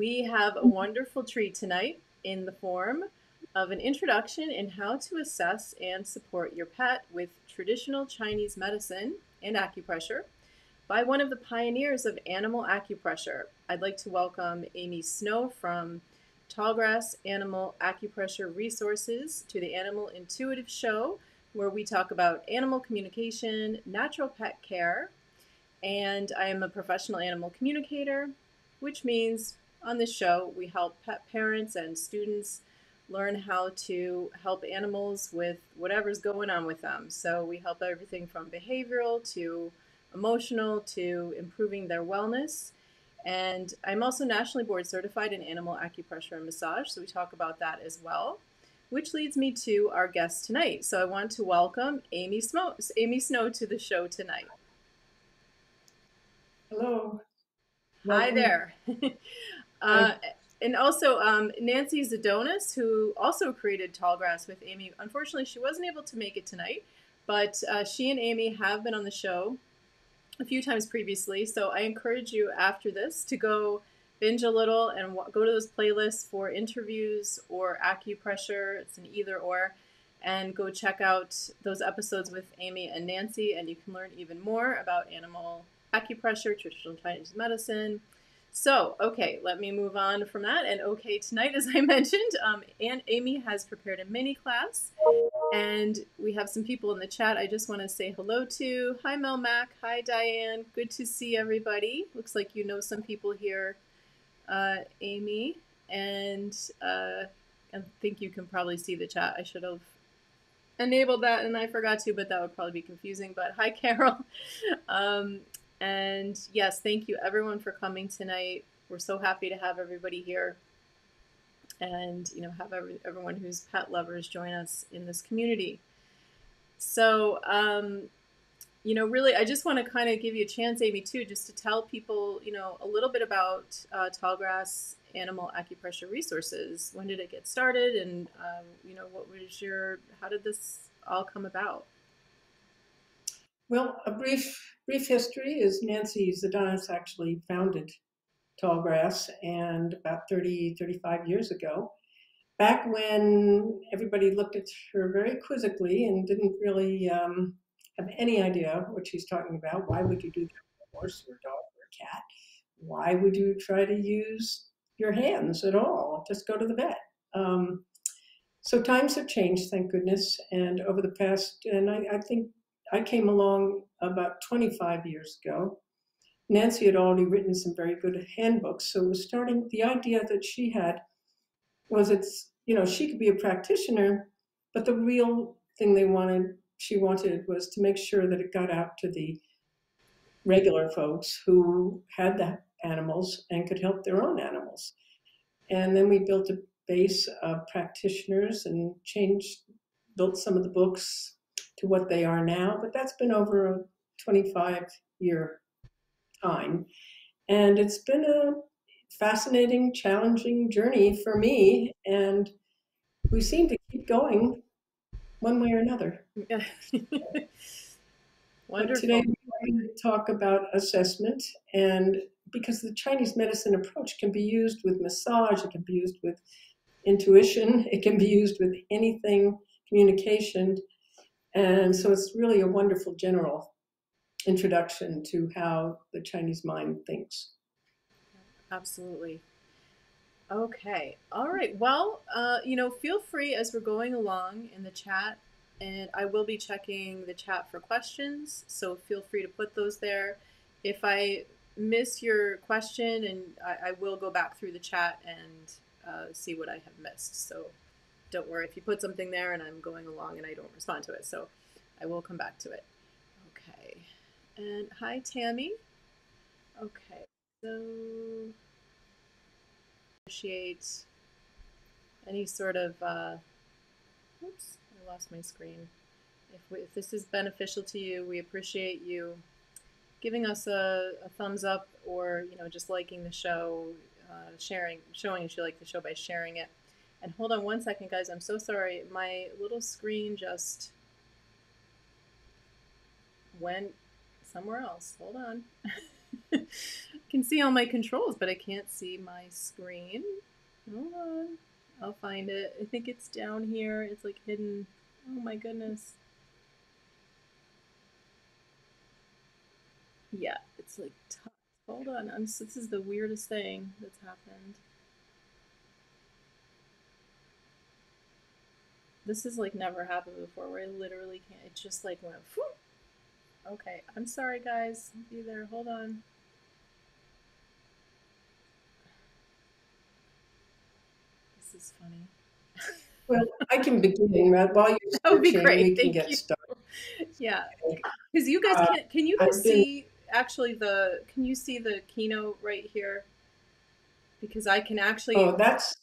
We have a mm-hmm. wonderful treat tonight in the form of an introduction in how to assess and support your pet with traditional Chinese medicine and acupressure by one of the pioneers of animal acupressure. I'd like to welcome Amy Snow from Tallgrass Animal Acupressure Resources to the Animal Intuitive Show, where we talk about animal communication, natural pet care, and I am a professional animal communicator, which means on this show we help pet parents and students learn how to help animals with whatever's going on with them. So we help everything from behavioral to emotional to improving their wellness. And I'm also nationally board certified in animal acupressure and massage, so we talk about that as well. Which leads me to our guest tonight. So I want to welcome Amy Snow, Amy Snow to the show tonight. Hello. Welcome. Hi there. uh, and also um, Nancy Zidonis, who also created Tallgrass with Amy. Unfortunately, she wasn't able to make it tonight, but uh, she and Amy have been on the show a few times previously. So I encourage you after this to go binge a little and go to those playlists for interviews or acupressure. It's an either or. And go check out those episodes with Amy and Nancy, and you can learn even more about animal acupressure, traditional Chinese medicine, so, okay, let me move on from that. And okay, tonight, as I mentioned, um, Aunt Amy has prepared a mini class, and we have some people in the chat I just want to say hello to. Hi, Mel Mac. Hi, Diane. Good to see everybody. Looks like you know some people here, uh, Amy. And uh, I think you can probably see the chat. I should have enabled that and I forgot to, but that would probably be confusing. But hi, Carol. Um, and yes, thank you everyone for coming tonight. We're so happy to have everybody here and you know have every, everyone who's pet lovers join us in this community. So um, you know, really, I just want to kind of give you a chance, Amy, too, just to tell people, you know, a little bit about uh, Tallgrass Animal Acupressure Resources. When did it get started, and um, you know, what was your, how did this all come about? Well, a brief brief history is Nancy Zidonis actually founded Tallgrass and about 30, 35 years ago, back when everybody looked at her very quizzically and didn't really um, have any idea what she's talking about. Why would you do that with a horse or a dog or a cat? Why would you try to use your hands at all? Just go to the vet. Um, so times have changed, thank goodness. And over the past, and I, I think I came along about 25 years ago. Nancy had already written some very good handbooks, so it was starting. The idea that she had was it's you know she could be a practitioner, but the real thing they wanted she wanted was to make sure that it got out to the regular folks who had the animals and could help their own animals. And then we built a base of practitioners and changed, built some of the books to what they are now, but that's been over a 25 year time. And it's been a fascinating, challenging journey for me. And we seem to keep going one way or another. Wonderful. today we're going to talk about assessment and because the Chinese medicine approach can be used with massage, it can be used with intuition, it can be used with anything, communication. And so it's really a wonderful general introduction to how the Chinese mind thinks. Absolutely. Okay. All right. Well, uh, you know, feel free as we're going along in the chat, and I will be checking the chat for questions. So feel free to put those there. If I miss your question, and I, I will go back through the chat and uh, see what I have missed. So don't worry if you put something there and I'm going along and I don't respond to it. So I will come back to it. Okay. And hi, Tammy. Okay. So appreciate any sort of, uh, oops, I lost my screen. If, we, if this is beneficial to you, we appreciate you giving us a, a thumbs up or, you know, just liking the show, uh, sharing, showing us you like the show by sharing it. And hold on one second, guys. I'm so sorry. My little screen just went somewhere else. Hold on. I can see all my controls, but I can't see my screen. Hold on. I'll find it. I think it's down here. It's like hidden. Oh my goodness. Yeah, it's like. Hold on. I'm, this is the weirdest thing that's happened. This has like never happened before where I literally can't. It just like went. Whoop. Okay, I'm sorry, guys. Be there. Hold on. This is funny. Well, I can begin right while you're That would be great. We can get you. started. Yeah, because you guys Uh, can. Can you I've guys been- see actually the? Can you see the keynote right here? Because I can actually. Oh, that's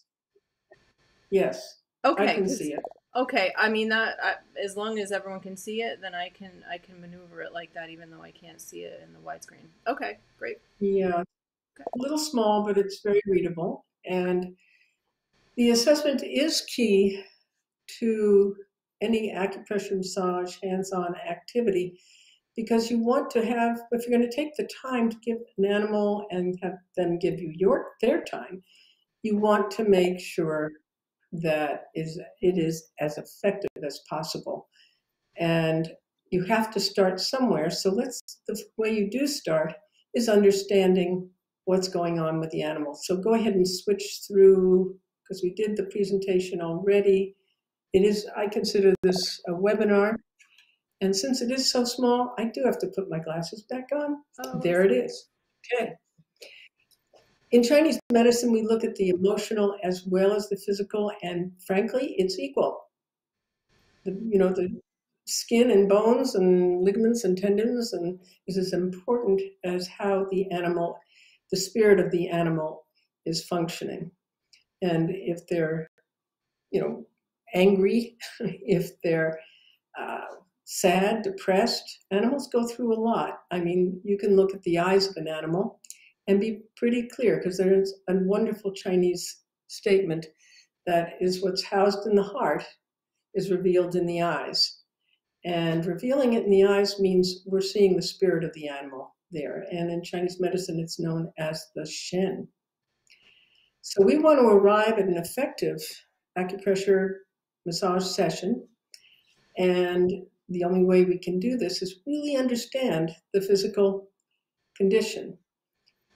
yes, okay. I can see it. Okay, I mean that. I, as long as everyone can see it, then I can I can maneuver it like that, even though I can't see it in the widescreen. Okay, great. Yeah, a little small, but it's very readable. And the assessment is key to any acupressure massage hands-on activity because you want to have, if you're going to take the time to give an animal and have them give you your their time, you want to make sure that is it is as effective as possible. And you have to start somewhere. So let's the way you do start is understanding what's going on with the animal. So go ahead and switch through because we did the presentation already. It is, I consider this a webinar. And since it is so small, I do have to put my glasses back on. Oh, There it is. Okay. In Chinese medicine, we look at the emotional as well as the physical, and frankly, it's equal. The, you know, the skin and bones and ligaments and tendons and is as important as how the animal, the spirit of the animal is functioning. And if they're, you know, angry, if they're uh, sad, depressed, animals go through a lot. I mean, you can look at the eyes of an animal and be pretty clear because there's a wonderful Chinese statement that is what's housed in the heart is revealed in the eyes. And revealing it in the eyes means we're seeing the spirit of the animal there. And in Chinese medicine, it's known as the Shen. So we want to arrive at an effective acupressure massage session. And the only way we can do this is really understand the physical condition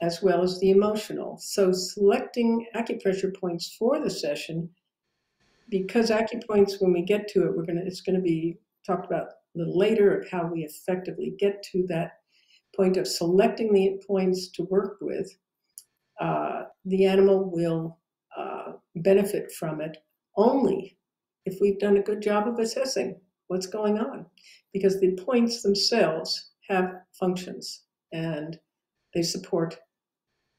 as well as the emotional. So selecting acupressure points for the session, because acupoints, when we get to it, we're gonna it's gonna be talked about a little later of how we effectively get to that point of selecting the points to work with. Uh, the animal will uh, benefit from it only if we've done a good job of assessing what's going on, because the points themselves have functions and they support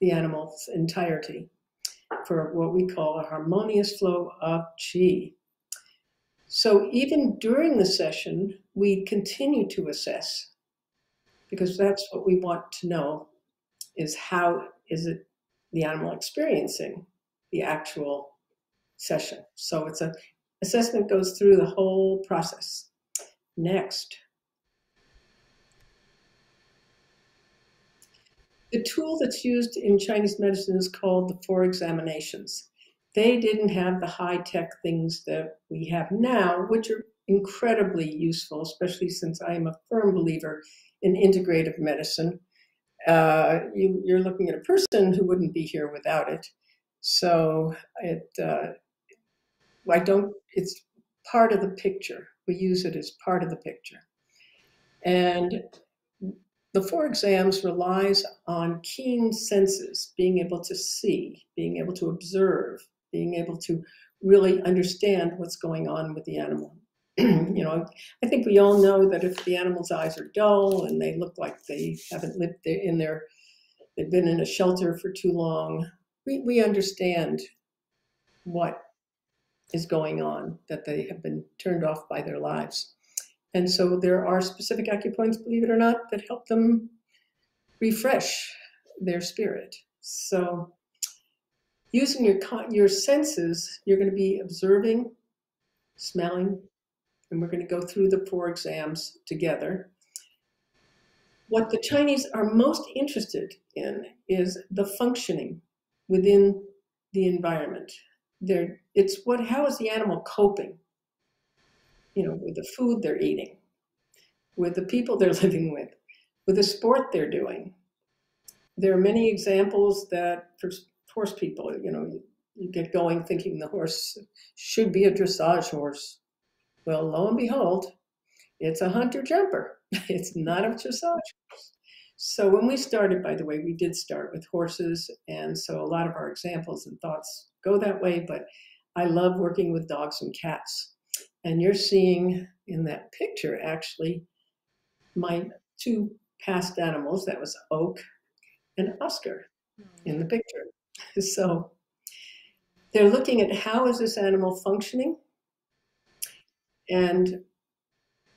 the animal's entirety for what we call a harmonious flow of chi. So even during the session, we continue to assess because that's what we want to know is how is it the animal experiencing the actual session. So it's a assessment goes through the whole process. Next. The tool that's used in Chinese medicine is called the four examinations. They didn't have the high tech things that we have now, which are incredibly useful, especially since I am a firm believer in integrative medicine. Uh, you, are looking at a person who wouldn't be here without it. So it, uh, I don't, it's part of the picture. We use it as part of the picture. And the four exams relies on keen senses, being able to see, being able to observe, being able to really understand what's going on with the animal. you know, I think we all know that if the animal's eyes are dull and they look like they haven't lived there in their, they've been in a shelter for too long, we, we understand what is going on, that they have been turned off by their lives. And so there are specific acupoints, believe it or not, that help them refresh their spirit. So using your your senses, you're going to be observing, smelling, and we're going to go through the four exams together. what the Chinese are most interested in is the functioning within the environment. They're, it's what how is the animal coping? You know, with the food they're eating, with the people they're living with, with the sport they're doing. There are many examples that for horse people, you know, you, you get going thinking the horse should be a dressage horse. Well, lo and behold, it's a hunter jumper. It's not a dressage. Horse. So when we started, by the way, we did start with horses, and so a lot of our examples and thoughts go that way. But I love working with dogs and cats, and you're seeing in that picture actually my two past animals. That was Oak and Oscar hmm. in the picture. So they're looking at how is this animal functioning, and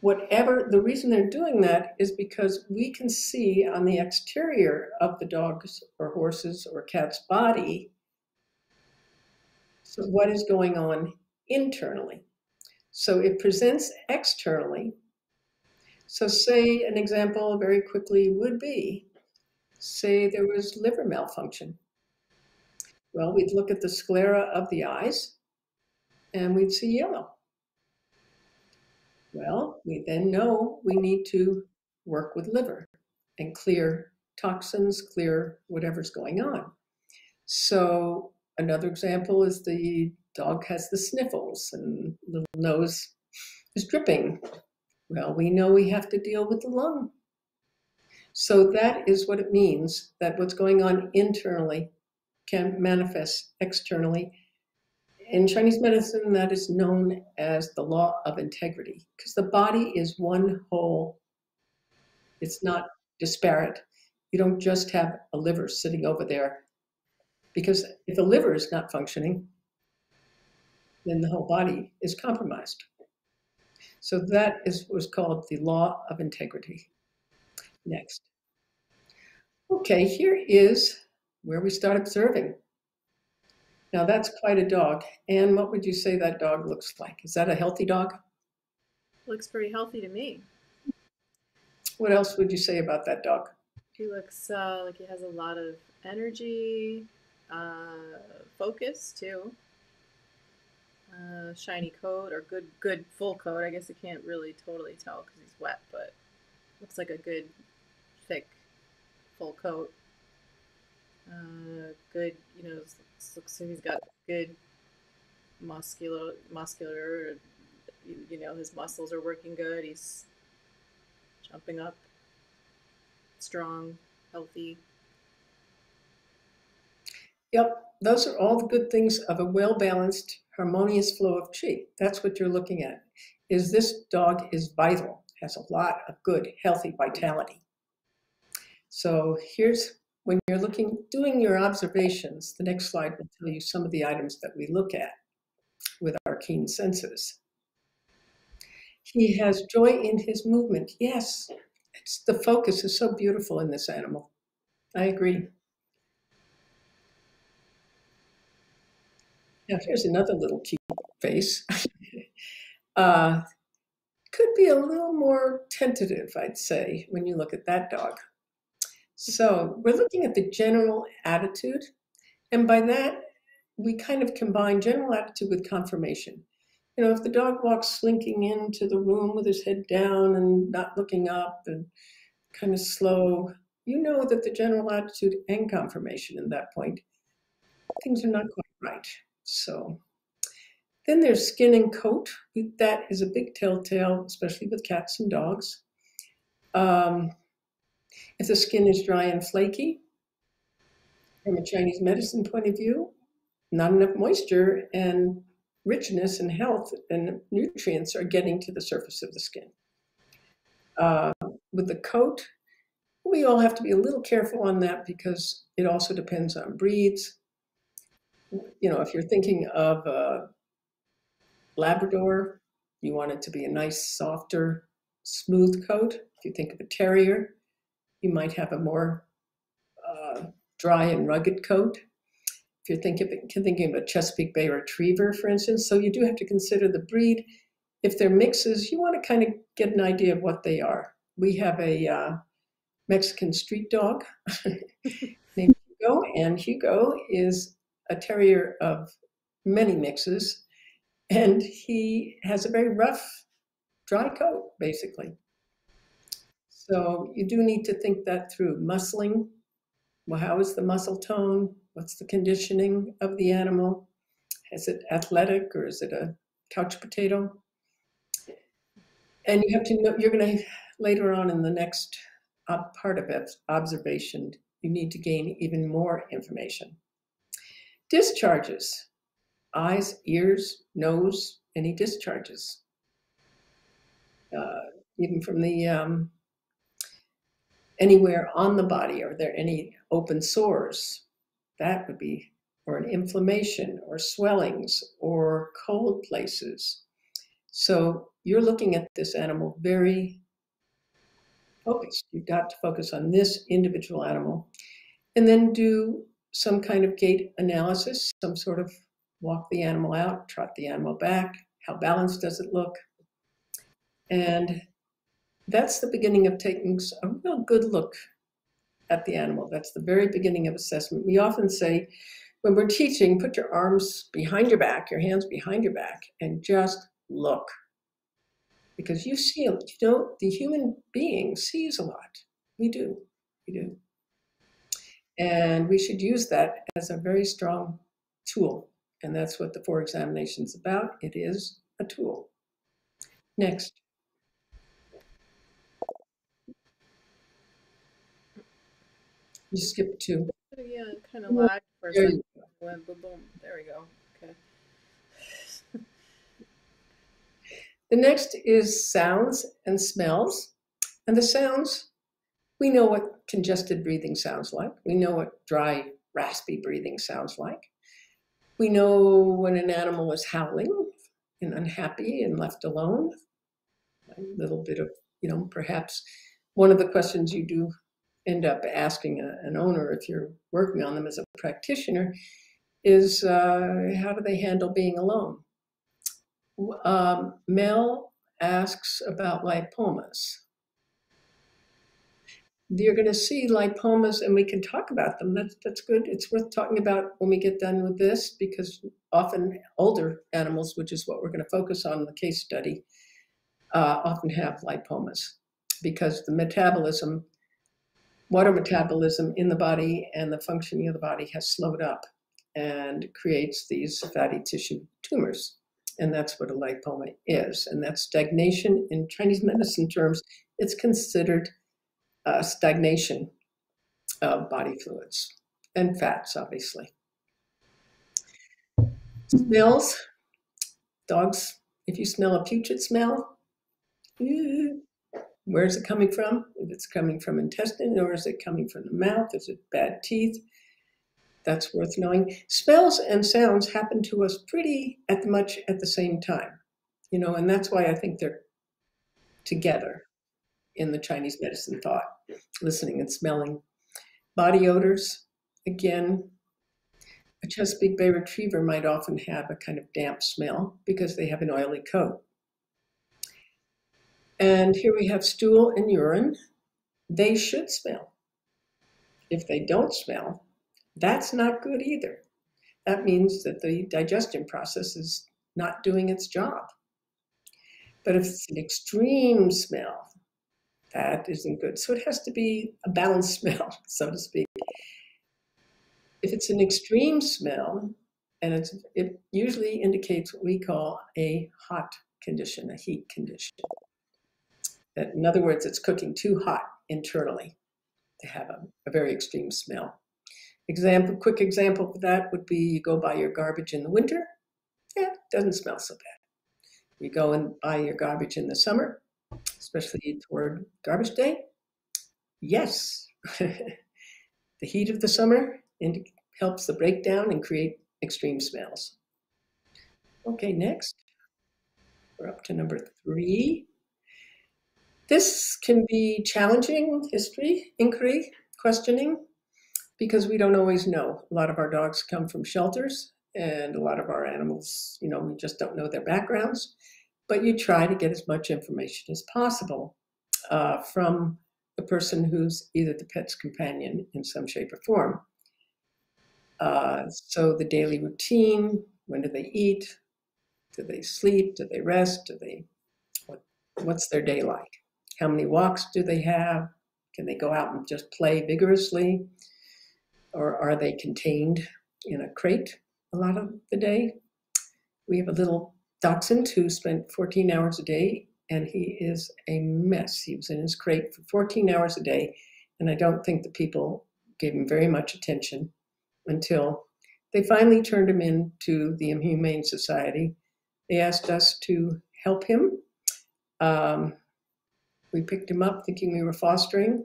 whatever the reason they're doing that is because we can see on the exterior of the dog's or horse's or cat's body so what is going on internally so it presents externally. So say an example very quickly would be say there was liver malfunction. Well we'd look at the sclera of the eyes and we'd see yellow. Well, we then know we need to work with liver and clear toxins, clear whatever's going on. So another example is the dog has the sniffles and little nose is dripping. Well, we know we have to deal with the lung. So that is what it means that what's going on internally can manifest externally in Chinese medicine, that is known as the law of integrity, because the body is one whole. It's not disparate. You don't just have a liver sitting over there, because if the liver is not functioning, then the whole body is compromised. So that is what's called the law of integrity. Next. Okay, here is where we start observing. Now that's quite a dog. And what would you say that dog looks like? Is that a healthy dog? Looks pretty healthy to me. What else would you say about that dog? He looks uh, like he has a lot of energy, uh, focus too. Uh, shiny coat or good, good full coat. I guess I can't really totally tell because he's wet, but looks like a good, thick, full coat. Uh, good, you know, looks like he's got good muscular, muscular. You, you know, his muscles are working good. He's jumping up, strong, healthy. Yep, those are all the good things of a well balanced, harmonious flow of chi. That's what you're looking at. Is this dog is vital, has a lot of good, healthy vitality. So here's when you're looking, doing your observations, the next slide will tell you some of the items that we look at with our keen senses. He has joy in his movement. Yes, it's, the focus is so beautiful in this animal. I agree. Now here's another little cute face. uh, could be a little more tentative, I'd say, when you look at that dog. So we're looking at the general attitude. And by that, we kind of combine general attitude with confirmation. You know, if the dog walks slinking into the room with his head down and not looking up and kind of slow, you know that the general attitude and confirmation in that point, things are not quite right. So then there's skin and coat. That is a big telltale, especially with cats and dogs. Um, if the skin is dry and flaky, from a Chinese medicine point of view, not enough moisture and richness and health and nutrients are getting to the surface of the skin. Uh, with the coat, we all have to be a little careful on that because it also depends on breeds. You know, if you're thinking of a Labrador, you want it to be a nice, softer, smooth coat. If you think of a terrier, you might have a more uh, dry and rugged coat. If you're thinking, thinking of a Chesapeake Bay Retriever, for instance, so you do have to consider the breed. If they're mixes, you want to kind of get an idea of what they are. We have a uh, Mexican street dog named Hugo, and Hugo is a terrier of many mixes, and he has a very rough, dry coat, basically. So you do need to think that through. Muscling, well, how is the muscle tone? What's the conditioning of the animal? Is it athletic or is it a couch potato? And you have to know, you're going to, later on in the next uh, part of it, observation, you need to gain even more information. Discharges eyes, ears, nose, any discharges. Uh, even from the um, anywhere on the body, are there any open sores? That would be, or an inflammation, or swellings, or cold places. So you're looking at this animal very focused. You've got to focus on this individual animal and then do some kind of gait analysis, some sort of walk the animal out, trot the animal back, how balanced does it look? And that's the beginning of taking a real good look at the animal. That's the very beginning of assessment. We often say, when we're teaching, put your arms behind your back, your hands behind your back, and just look. Because you see, you know, the human being sees a lot. We do. We do. And we should use that as a very strong tool. And that's what the four examination is about. It is a tool. Next. You skip two. Yeah, kind of lagged for a second. Went boom, boom. There we go. Okay. the next is sounds and smells. And the sounds, we know what congested breathing sounds like. We know what dry, raspy breathing sounds like. We know when an animal is howling and unhappy and left alone. A little bit of, you know, perhaps one of the questions you do end up asking a, an owner if you're working on them as a practitioner is uh, how do they handle being alone? Um, Mel asks about lipomas. You're going to see lipomas, and we can talk about them. That's that's good. It's worth talking about when we get done with this, because often older animals, which is what we're going to focus on in the case study, uh, often have lipomas because the metabolism water metabolism in the body and the functioning of the body has slowed up and creates these fatty tissue tumors. And that's what a lipoma is. And that stagnation in Chinese medicine terms, it's considered a stagnation of body fluids and fats, obviously. Smells, dogs, if you smell a putrid smell, eh, where is it coming from? If it's coming from intestine or is it coming from the mouth? Is it bad teeth? That's worth knowing. Smells and sounds happen to us pretty at much at the same time, you know, and that's why I think they're together in the Chinese medicine thought, listening and smelling. Body odors, again, a Chesapeake Bay Retriever might often have a kind of damp smell because they have an oily coat. And here we have stool and urine. They should smell. If they don't smell, that's not good either. That means that the digestion process is not doing its job. But if it's an extreme smell, that isn't good. So it has to be a balanced smell, so to speak. If it's an extreme smell, and it usually indicates what we call a hot condition, a heat condition. In other words, it's cooking too hot internally to have a, a very extreme smell. Example, quick example of that would be you go buy your garbage in the winter. Yeah, it doesn't smell so bad. You go and buy your garbage in the summer, especially toward garbage day. Yes, the heat of the summer helps the breakdown and create extreme smells. Okay, next. We're up to number three. This can be challenging history, inquiry, questioning, because we don't always know. A lot of our dogs come from shelters, and a lot of our animals, you know, we just don't know their backgrounds. But you try to get as much information as possible uh, from the person who's either the pet's companion in some shape or form. Uh, so the daily routine, when do they eat? Do they sleep? Do they rest? Do they, what, what's their day like? How many walks do they have? Can they go out and just play vigorously? Or are they contained in a crate a lot of the day? We have a little dachshund who spent 14 hours a day and he is a mess. He was in his crate for 14 hours a day, and I don't think the people gave him very much attention until they finally turned him in to the Humane Society. They asked us to help him. Um, we picked him up thinking we were fostering.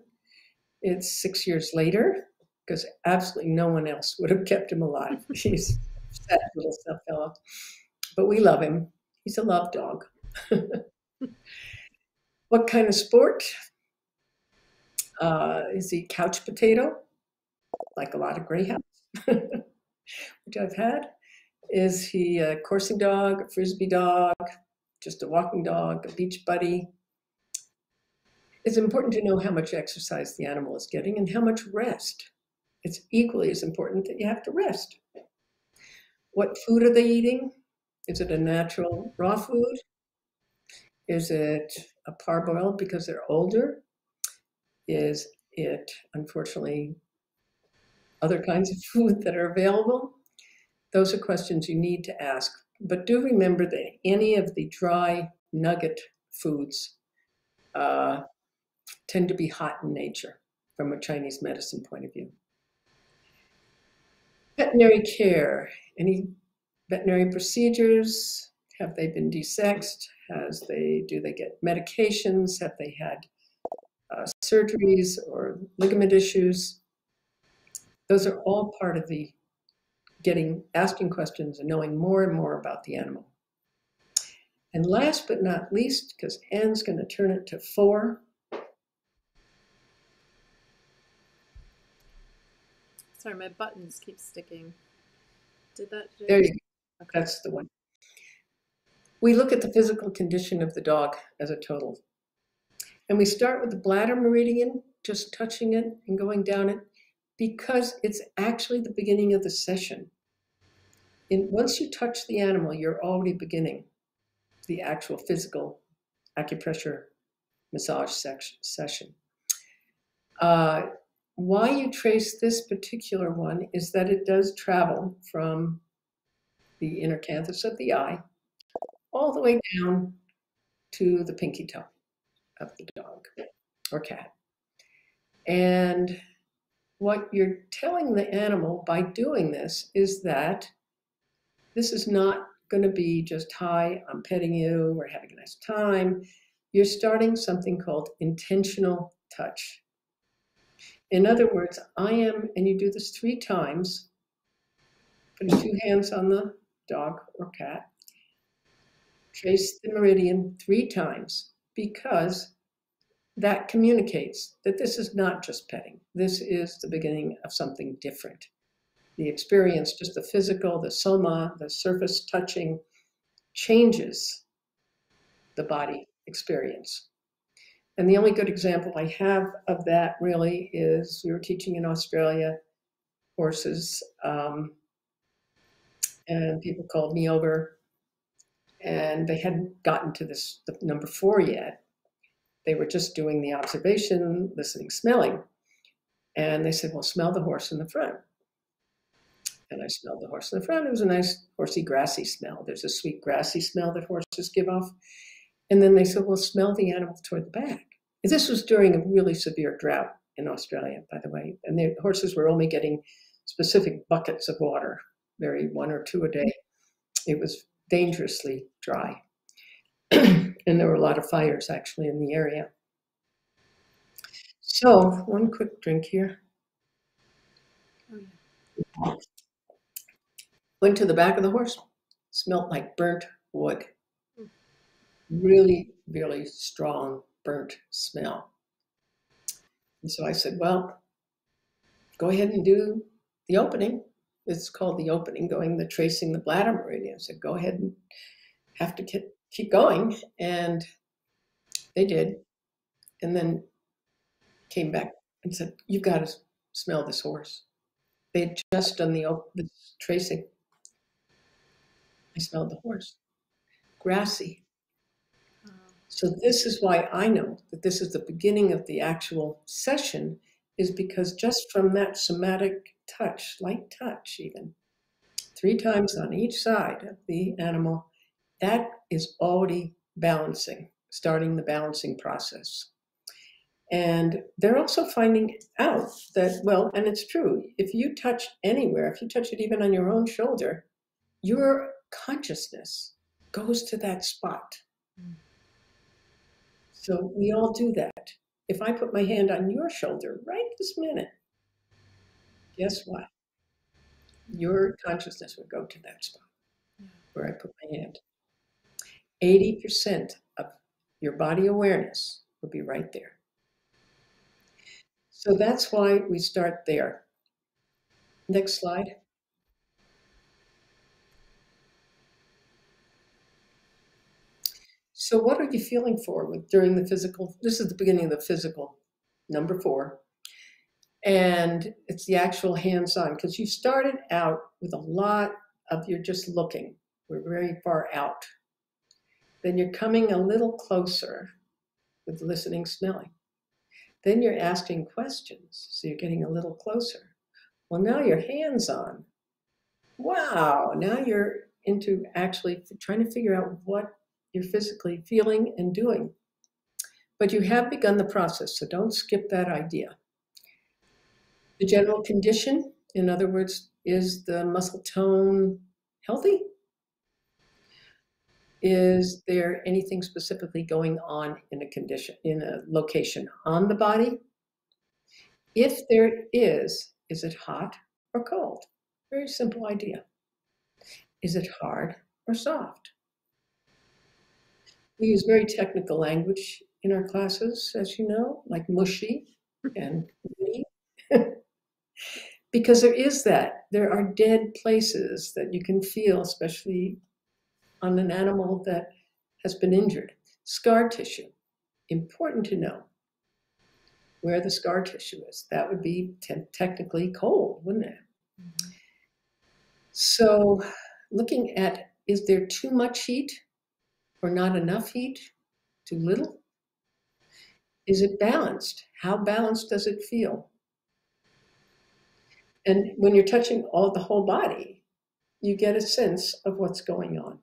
It's six years later because absolutely no one else would have kept him alive. He's a sad little stuff fellow, but we love him. He's a love dog. what kind of sport? Uh, is he couch potato, like a lot of greyhounds, which I've had? Is he a coursing dog, a frisbee dog, just a walking dog, a beach buddy? It's important to know how much exercise the animal is getting and how much rest. It's equally as important that you have to rest. What food are they eating? Is it a natural raw food? Is it a parboiled because they're older? Is it, unfortunately, other kinds of food that are available? Those are questions you need to ask. But do remember that any of the dry nugget foods uh, tend to be hot in nature from a Chinese medicine point of view. Veterinary care. Any veterinary procedures? Have they been desexed? Has they do they get medications? Have they had uh, surgeries or ligament issues? Those are all part of the getting asking questions and knowing more and more about the animal. And last but not least, because Anne's going to turn it to four. Sorry, my buttons keep sticking. Did that? Did there you go. That's the one. We look at the physical condition of the dog as a total. And we start with the bladder meridian, just touching it and going down it, because it's actually the beginning of the session. And once you touch the animal, you're already beginning the actual physical acupressure massage session. Uh, why you trace this particular one is that it does travel from the inner canthus of the eye all the way down to the pinky toe of the dog or cat. And what you're telling the animal by doing this is that this is not going to be just, hi, I'm petting you, we're having a nice time. You're starting something called intentional touch. In other words, I am, and you do this three times, putting two hands on the dog or cat, trace the meridian three times because that communicates that this is not just petting. This is the beginning of something different. The experience, just the physical, the soma, the surface touching, changes the body experience. And the only good example I have of that really is we were teaching in Australia horses, um, and people called me over and they hadn't gotten to this number four yet. They were just doing the observation, listening, smelling. And they said, Well, smell the horse in the front. And I smelled the horse in the front. It was a nice horsey, grassy smell. There's a sweet, grassy smell that horses give off. And then they said, Well, smell the animal toward the back. This was during a really severe drought in Australia, by the way. And the horses were only getting specific buckets of water, very one or two a day. It was dangerously dry. and there were a lot of fires actually in the area. So, one quick drink here. Went to the back of the horse, smelt like burnt wood. Really, really strong burnt smell. And so I said, Well, go ahead and do the opening it's called the opening, going the tracing the bladder meridian. So go ahead and have to keep, keep going. And they did. And then came back and said, You've got to smell this horse. They had just done the, the tracing. I smelled the horse. Grassy. So this is why I know that this is the beginning of the actual session, is because just from that somatic touch, light touch even, three times on each side of the animal, that is already balancing, starting the balancing process. And they're also finding out that, well, and it's true, if you touch anywhere, if you touch it even on your own shoulder, your consciousness goes to that spot. So we all do that. If I put my hand on your shoulder right this minute, guess what? Your consciousness would go to that spot where I put my hand. 80% of your body awareness would be right there. So that's why we start there. Next slide. So what are you feeling for with during the physical? This is the beginning of the physical, number four. And it's the actual hands-on because you started out with a lot of you're just looking. We're very far out. Then you're coming a little closer with listening, smelling. Then you're asking questions, so you're getting a little closer. Well, now you're hands on. Wow, now you're into actually trying to figure out what you're physically feeling and doing. But you have begun the process, so don't skip that idea. The general condition, in other words, is the muscle tone healthy? Is there anything specifically going on in a condition, in a location on the body? If there is, is it hot or cold? Very simple idea. Is it hard or soft? We use very technical language in our classes, as you know, like mushy and because there is that. There are dead places that you can feel, especially on an animal that has been injured. Scar tissue, important to know where the scar tissue is. That would be te- technically cold, wouldn't it? Mm-hmm. So, looking at is there too much heat or not enough heat? Too little? Is it balanced? How balanced does it feel? And when you're touching all the whole body, you get a sense of what's going on.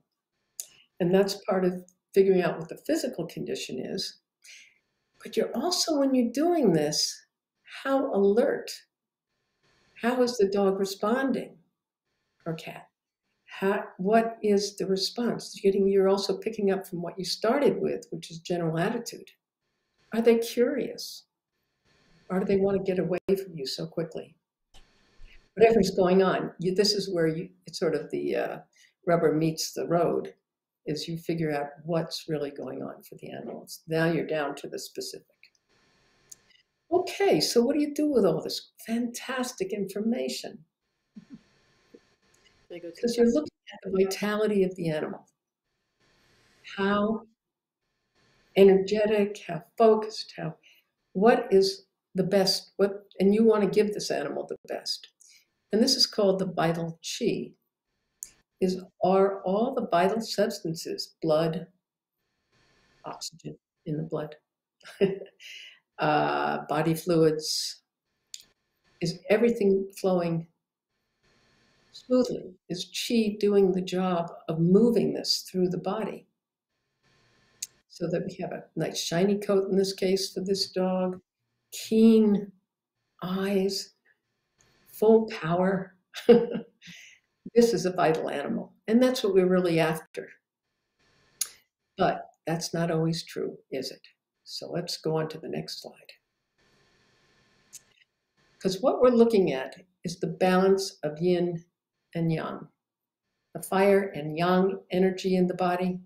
And that's part of figuring out what the physical condition is. But you're also, when you're doing this, how alert? How is the dog responding or cat? How, what is the response? You're, getting, you're also picking up from what you started with, which is general attitude. Are they curious? Or do they want to get away from you so quickly? Whatever's going on, you, this is where you, it's sort of the uh, rubber meets the road is you figure out what's really going on for the animals. Now you're down to the specific. Okay, so what do you do with all this fantastic information? Because you're looking at the vitality of the animal. How energetic, how focused, how what is the best, what and you want to give this animal the best. And this is called the vital chi is are all the vital substances, blood, oxygen in the blood, uh, body fluids, is everything flowing smoothly? Is chi doing the job of moving this through the body? So that we have a nice shiny coat in this case for this dog, keen eyes, full power. This is a vital animal. And that's what we're really after. But that's not always true, is it? So let's go on to the next slide. Because what we're looking at is the balance of yin and yang, the fire and yang energy in the body,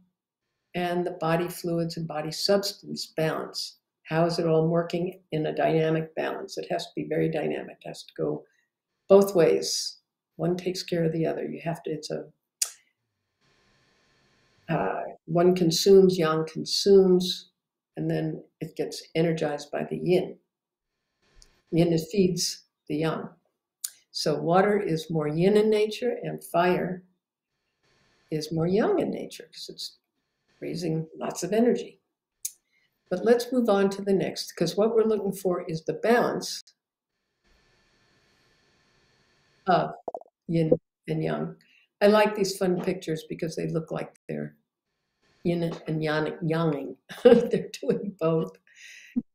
and the body fluids and body substance balance. How is it all working in a dynamic balance? It has to be very dynamic, it has to go both ways one takes care of the other. You have to, it's a, uh, one consumes, yang consumes, and then it gets energized by the yin. yin feeds the yang. So water is more yin in nature, and fire is more yang in nature because it's raising lots of energy. But let's move on to the next because what we're looking for is the balance of yin and yang. I like these fun pictures because they look like they're yin and yang, yanging. they're doing both.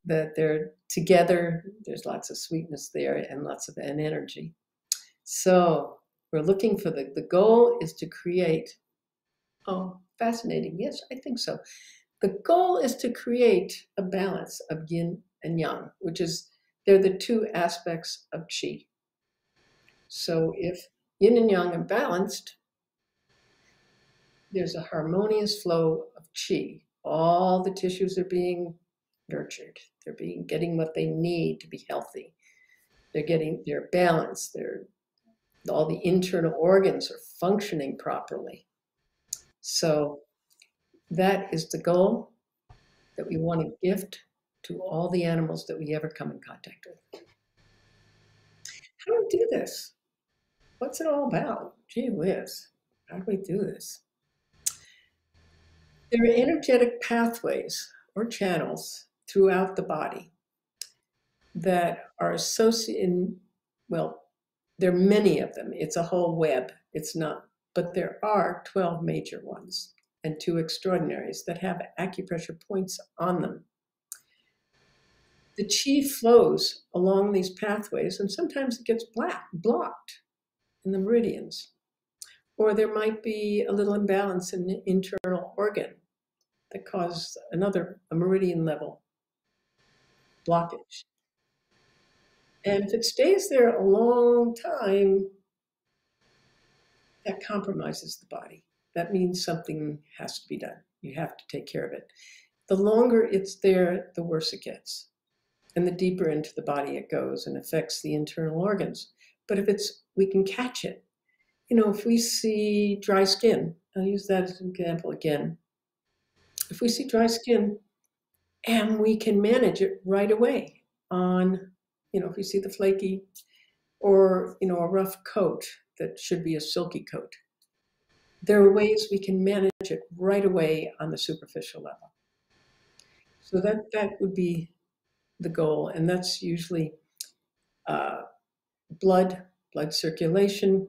That they're together. There's lots of sweetness there and lots of an energy. So we're looking for the the goal is to create. Oh, fascinating. Yes, I think so. The goal is to create a balance of yin and yang, which is they're the two aspects of qi. So if yin and yang are balanced, there's a harmonious flow of qi. All the tissues are being nurtured. They're being getting what they need to be healthy. They're getting their balance. They're all the internal organs are functioning properly. So that is the goal that we want to gift to all the animals that we ever come in contact with. How do we do this? What's it all about? Gee whiz, how do we do this? There are energetic pathways or channels throughout the body that are associated, well, there are many of them. It's a whole web. It's not, but there are 12 major ones and two extraordinaries that have acupressure points on them. The chi flows along these pathways, and sometimes it gets black, blocked in the meridians. Or there might be a little imbalance in an internal organ that causes another a meridian level blockage. And if it stays there a long time, that compromises the body. That means something has to be done. You have to take care of it. The longer it's there, the worse it gets. And the deeper into the body it goes and affects the internal organs. But if it's, we can catch it. You know, if we see dry skin, I'll use that as an example again. If we see dry skin and we can manage it right away on, you know, if we see the flaky or, you know, a rough coat that should be a silky coat, there are ways we can manage it right away on the superficial level. So that, that would be the goal. And that's usually uh, blood, blood circulation,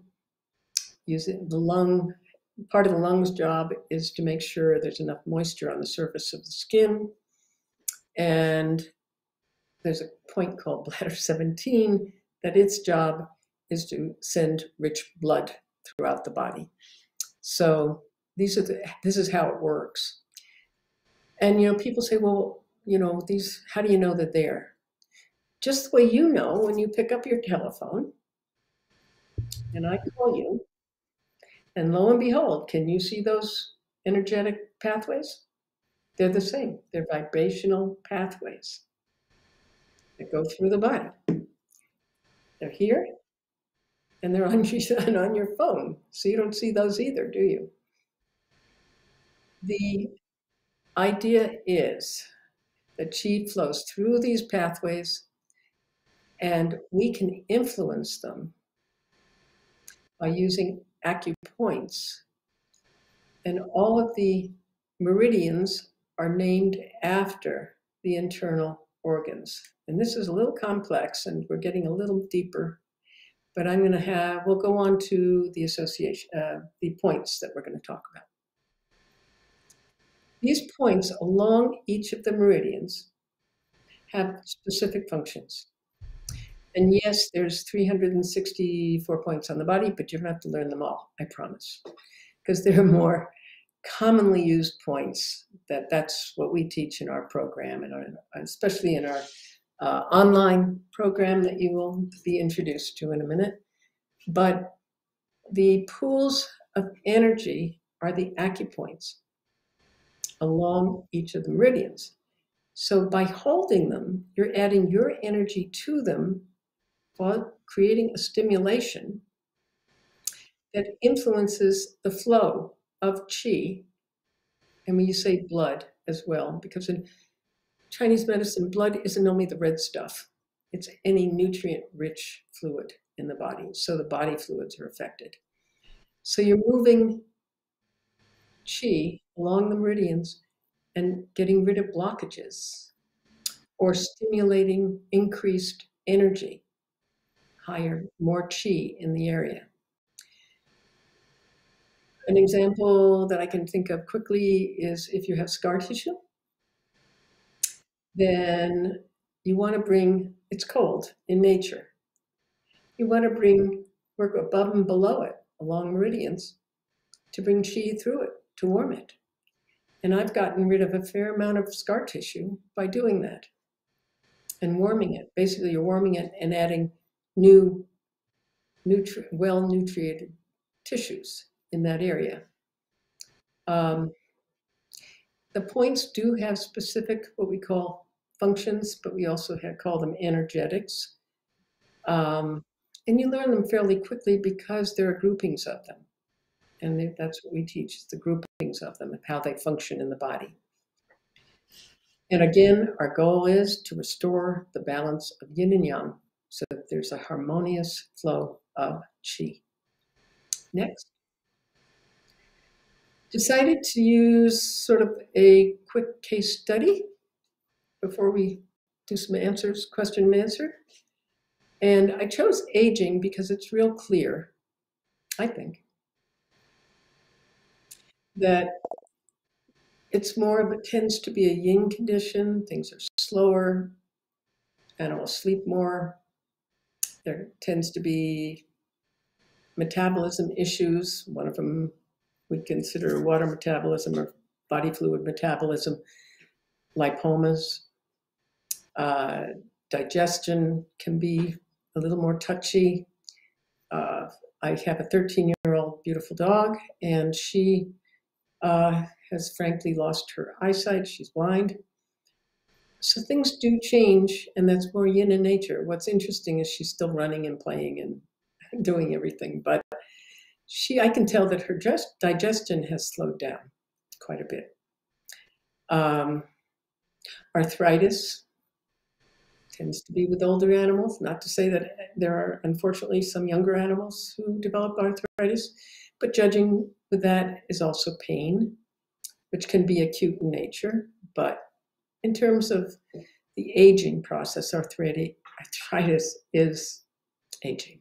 using the lung. Part of the lung's job is to make sure there's enough moisture on the surface of the skin. And there's a point called bladder 17 that its job is to send rich blood throughout the body. So these are the, this is how it works. And you know, people say, well, you know, these how do you know that they're just the way you know when you pick up your telephone and I call you, and lo and behold, can you see those energetic pathways? They're the same. They're vibrational pathways that go through the body. They're here and they're on, your, on your phone. So you don't see those either, do you? The idea is that chi flows through these pathways and we can influence them by using acupoints. And all of the meridians are named after the internal organs. And this is a little complex, and we're getting a little deeper. But I'm going to have, we'll go on to the association, uh, the points that we're going to talk about. These points along each of the meridians have specific functions. And yes, there's 364 points on the body, but you don't have to learn them all, I promise. Because there are more commonly used points that that's what we teach in our program, and especially in our uh, online program that you will be introduced to in a minute. But the pools of energy are the acupoints along each of the meridians. So by holding them, you're adding your energy to them creating a stimulation that influences the flow of qi. And when you say blood as well, because in Chinese medicine, blood isn't only the red stuff. it's any nutrient rich fluid in the body. So the body fluids are affected. So you're moving chi along the meridians and getting rid of blockages or stimulating increased energy, higher, more chi in the area. An example that I can think of quickly is if you have scar tissue, then you want to bring, it's cold in nature. You want to bring, work above and below it along meridians to bring chi through it, to warm it. And I've gotten rid of a fair amount of scar tissue by doing that and warming it. Basically, you're warming it and adding new, nutri- well nutrited tissues in that area. Um, the points do have specific, what we call functions, but we also have, call them energetics. Um, and you learn them fairly quickly because there are groupings of them. And that's what we teach, the groupings of them, and how they function in the body. And again, our goal is to restore the balance of yin and yang so that there's a harmonious flow of qi. Next. Decided to use sort of a quick case study before we do some answers, question and answer. And I chose aging because it's real clear, I think, that it's more of it tends to be a yin condition. Things are slower, animals sleep more. There tends to be metabolism issues. One of them we consider water metabolism or body fluid metabolism, lipomas. Uh, digestion can be a little more touchy. Uh, I have a 13 year old beautiful dog, and she uh, has frankly lost her eyesight. She's blind. So things do change, and that's more yin in nature. What's interesting is she's still running and playing and doing everything, but she, I can tell that her just digestion has slowed down quite a bit. Um, arthritis tends to be with older animals. Not to say that there are unfortunately some younger animals who develop arthritis, but judging with that is also pain, which can be acute in nature. But in terms of the aging process, arthritis, is aging.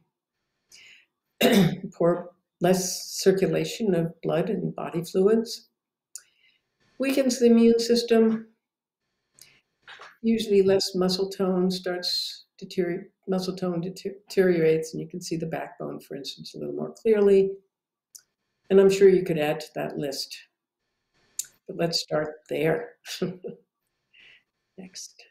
Poor, less circulation of blood and body fluids weakens the immune system. Usually, less muscle tone starts deteriorate. Muscle tone deteriorates, and you can see the backbone, for instance, a little more clearly. And I'm sure you could add to that list. But let's start there. Next.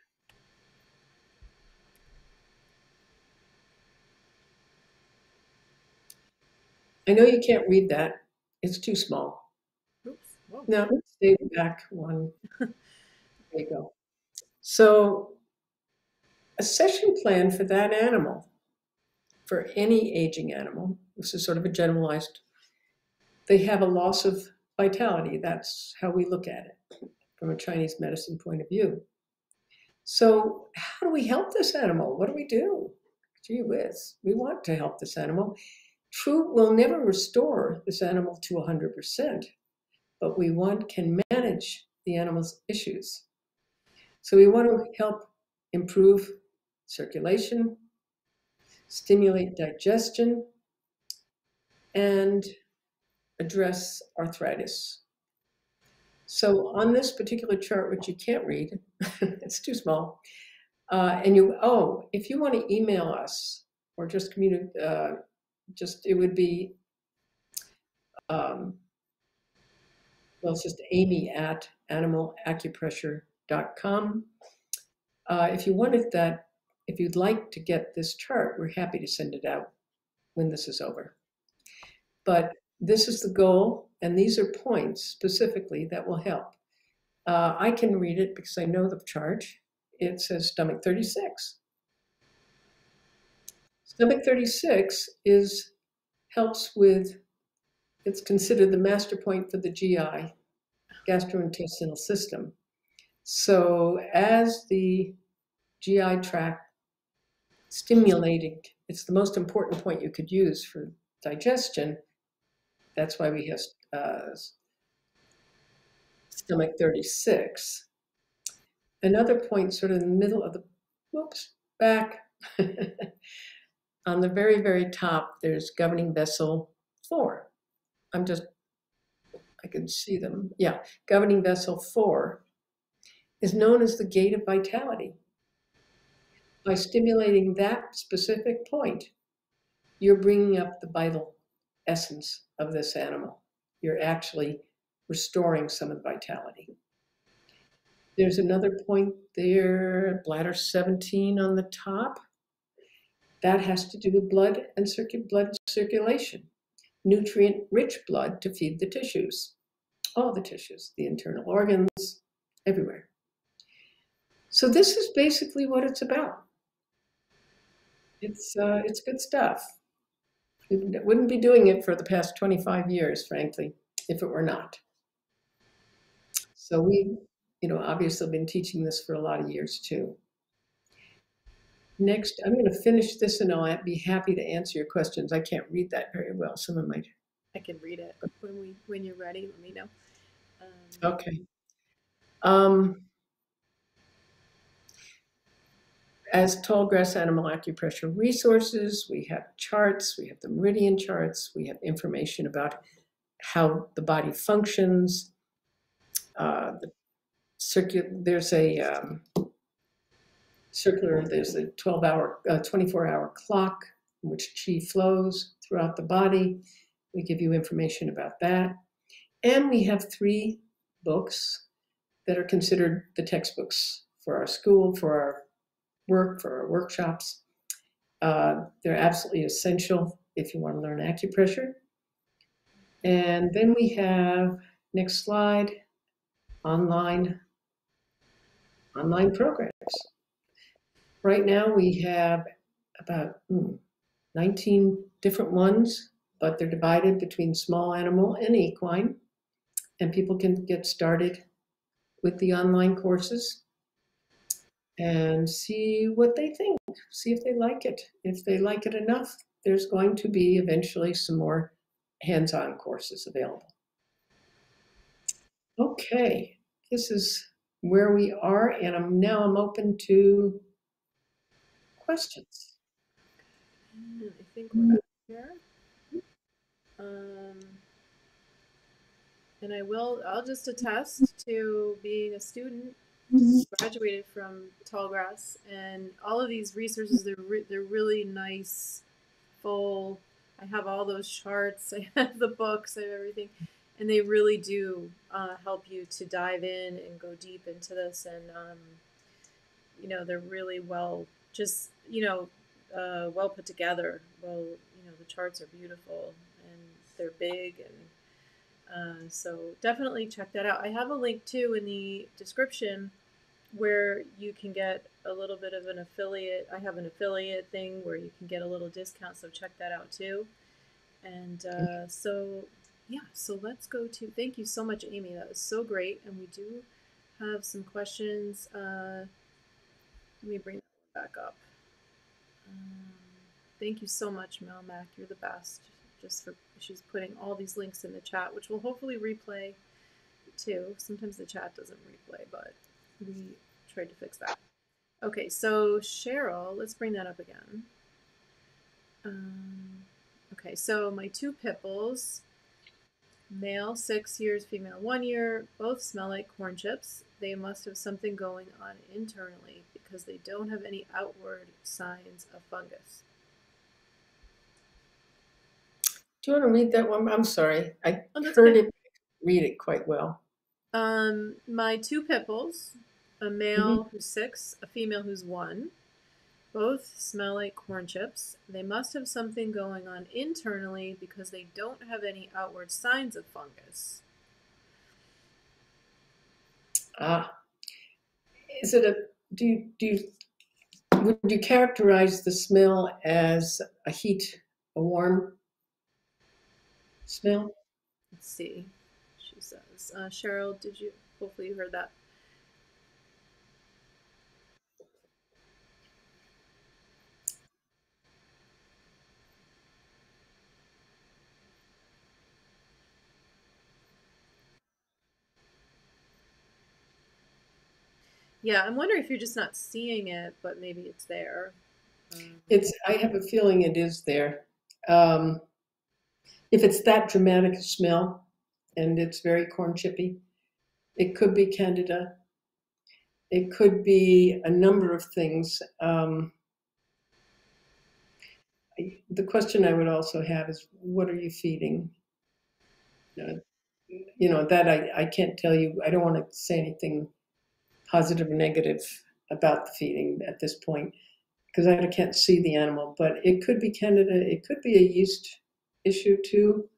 I know you can't read that. It's too small. Oops. No, stay back one. there you go. So a session plan for that animal, for any aging animal, this is sort of a generalized, they have a loss of vitality. That's how we look at it from a Chinese medicine point of view. So, how do we help this animal? What do we do? Gee whiz, we want to help this animal. True, we'll never restore this animal to 100%, but we want can manage the animal's issues. So we want to help improve circulation, stimulate digestion, and address arthritis. So on this particular chart, which you can't read, it's too small, uh, and you, oh, if you want to email us or just communicate, uh, just, it would be, um, well, it's just amy at animalacupressure.com. Uh, if you wanted that, if you'd like to get this chart, we're happy to send it out when this is over. But this is the goal, and these are points specifically that will help. Uh, I can read it because I know the chart. It says stomach 36. Stomach 36 is helps with, it's considered the master point for the GI, gastrointestinal system. So as the GI tract stimulating, it's the most important point you could use for digestion. That's why we have uh, stomach 36. Another point, sort of in the middle of the, whoops, back. On the very, very top, there's governing vessel 4. I'm just, I can see them. Yeah, governing vessel 4 is known as the gate of vitality. By stimulating that specific point, you're bringing up the vital essence of this animal. You're actually restoring some of the vitality. There's another point there, bladder 17 on the top. That has to do with blood and circu- blood circulation, nutrient rich blood to feed the tissues, all the tissues, the internal organs, everywhere. So this is basically what it's about. It's uh, it's good stuff. We wouldn't be doing it for the past 25 years, frankly, if it were not. So we, you know, obviously been teaching this for a lot of years too. Next, I'm going to finish this and I'll be happy to answer your questions. I can't read that very well. Someone might. I can read it when we when you're ready. Let me know. Um, okay. Um, as Tallgrass animal acupressure resources, we have charts, we have the meridian charts, we have information about how the body functions. Uh, the there's a um, circular, there's a 12 hour, uh, 24 hour clock in which chi flows throughout the body. We give you information about that. And we have three books that are considered the textbooks for our school, for our work, for our workshops. Uh, they're absolutely essential if you want to learn acupressure. And then we have, next slide, online, online programs. Right now we have about hmm, 19 different ones, but they're divided between small animal and equine. And people can get started with the online courses and see what they think, see if they like it. If they like it enough, there's going to be eventually some more hands on courses available. Okay, this is where we are, and I'm now I'm open to questions. I think we're up here. Um, and I will, I'll just attest to being a student. Graduated from Tallgrass, and all of these resources they're re- they're really nice, full. I have all those charts. I have the books. I have everything, and they really do uh, help you to dive in and go deep into this. And um, you know, they're really well, just you know, uh, well put together. Well, you know, the charts are beautiful and they're big and uh, so definitely check that out. I have a link too in the description where you can get a little bit of an affiliate. I have an affiliate thing where you can get a little discount, so check that out too. And uh, so, yeah, so let's go to. Thank you so much, Amy. That was so great. And we do have some questions. Uh, let me bring that back up. Um, thank you so much, Mel Mac. You're the best just for she's putting all these links in the chat, which will hopefully replay too. Sometimes the chat doesn't replay, but we tried to fix that. Okay, so Cheryl, let's bring that up again. Um, okay, so my two pipples, male six years, female one year, both smell like corn chips. They must have something going on internally because they don't have any outward signs of fungus. Do you want to read that one? I'm sorry. I oh, heard it, read it quite well. Um, my two pipples, a male mm-hmm. who's six, a female who's one, both smell like corn chips. They must have something going on internally because they don't have any outward signs of fungus. Ah, is it a? Do you do you would you characterize the smell as a heat, a warm spill? Let's see. She says, uh, Cheryl, did you? Hopefully, you heard that. Yeah, I'm wondering if you're just not seeing it, but maybe it's there. Um, it's. I have a feeling it is there. Um, if it's that dramatic a smell and it's very corn chippy, it could be candida. It could be a number of things. Um, the question I would also have is, what are you feeding? Uh, you know, that I, I can't tell you. I don't want to say anything positive or negative about the feeding at this point because I can't see the animal. But it could be candida. It could be a yeast issue too,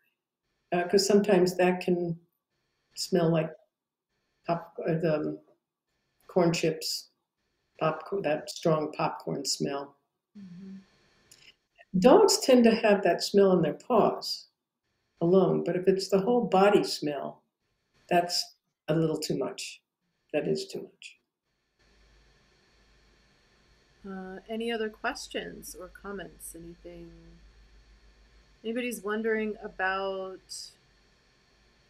because sometimes that can smell like pop uh, the corn chips, popcorn, that strong popcorn smell. mhm. Dogs tend to have that smell in their paws alone, but if it's the whole body smell, that's a little too much. That is too much. Uh, any other questions or comments? Anything? Anybody's wondering about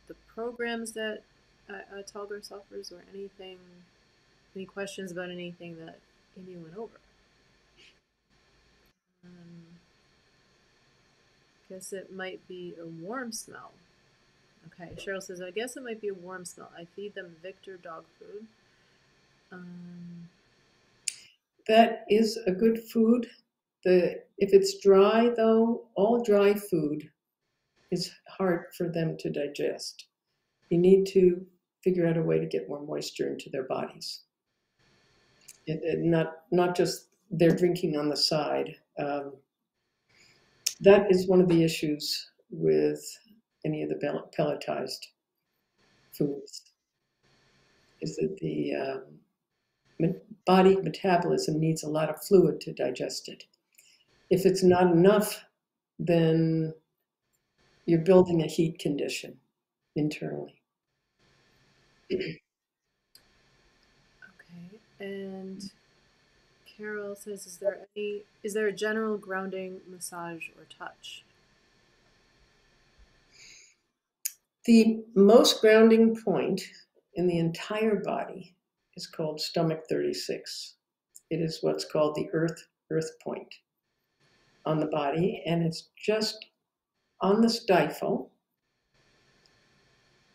the programs that uh, uh, Tallgrass offers, or anything? Any questions about anything that Amy went over? Um, guess it might be a warm smell. Okay, Cheryl says, I guess it might be a warm smell. I feed them Victor dog food. Um, That is a good food. The if it's dry though, all dry food is hard for them to digest. You need to figure out a way to get more moisture into their bodies. Not not just they're drinking on the side. Um, that is one of the issues with any of the pel- pelletized foods. Is that the um, body metabolism needs a lot of fluid to digest it. If it's not enough, then you're building a heat condition internally. Okay, and Carol says, "Is there any? Is there a general grounding massage or touch?" The most grounding point in the entire body is called stomach 36. It is what's called the earth earth point on the body, and it's just on the stifle.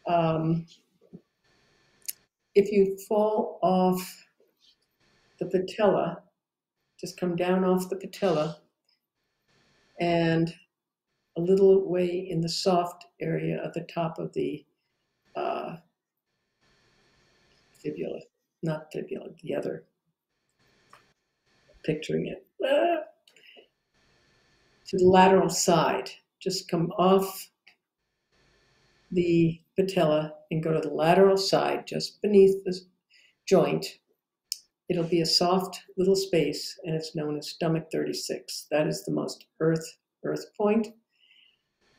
Um, if you fall off the patella, just come down off the patella, and a little way in the soft area at the top of the uh, fibula, not fibula, the other. Picturing it. Ah. To the lateral side. Just come off the patella and go to the lateral side, just beneath the joint. It'll be a soft little space, and it's known as stomach 36. That is the most earth earth point.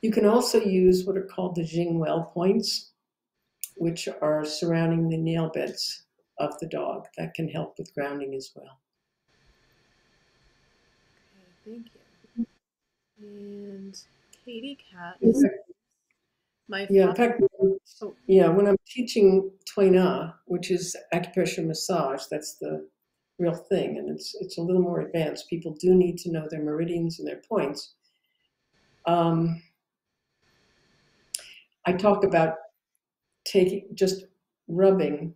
You can also use what are called the Jing well points, which are surrounding the nail beds of the dog. That can help with grounding as well. Okay, thank you. And Katie Cat is my Yeah, in fact, oh, yeah, when I'm teaching Tui Na, which is acupressure massage, that's the real thing, and it's it's a little more advanced. People do need to know their meridians and their points. Um, I talk about taking just rubbing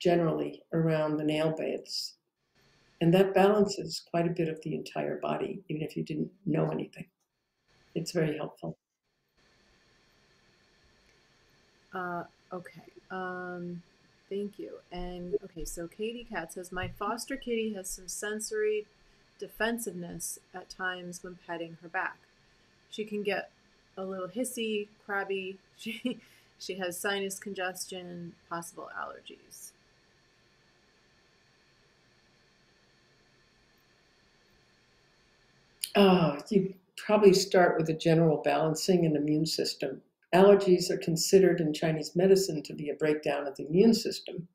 generally around the nail beds, and that balances quite a bit of the entire body, even if you didn't know anything. It's very helpful. Uh, okay. Um, thank you. And okay, so Katie Cat says my foster kitty has some sensory defensiveness at times when petting her back. She can get a little hissy, crabby. She she has sinus congestion, possible allergies. Oh, you probably start with a general balancing and immune system. Allergies are considered in Chinese medicine to be a breakdown of the immune system.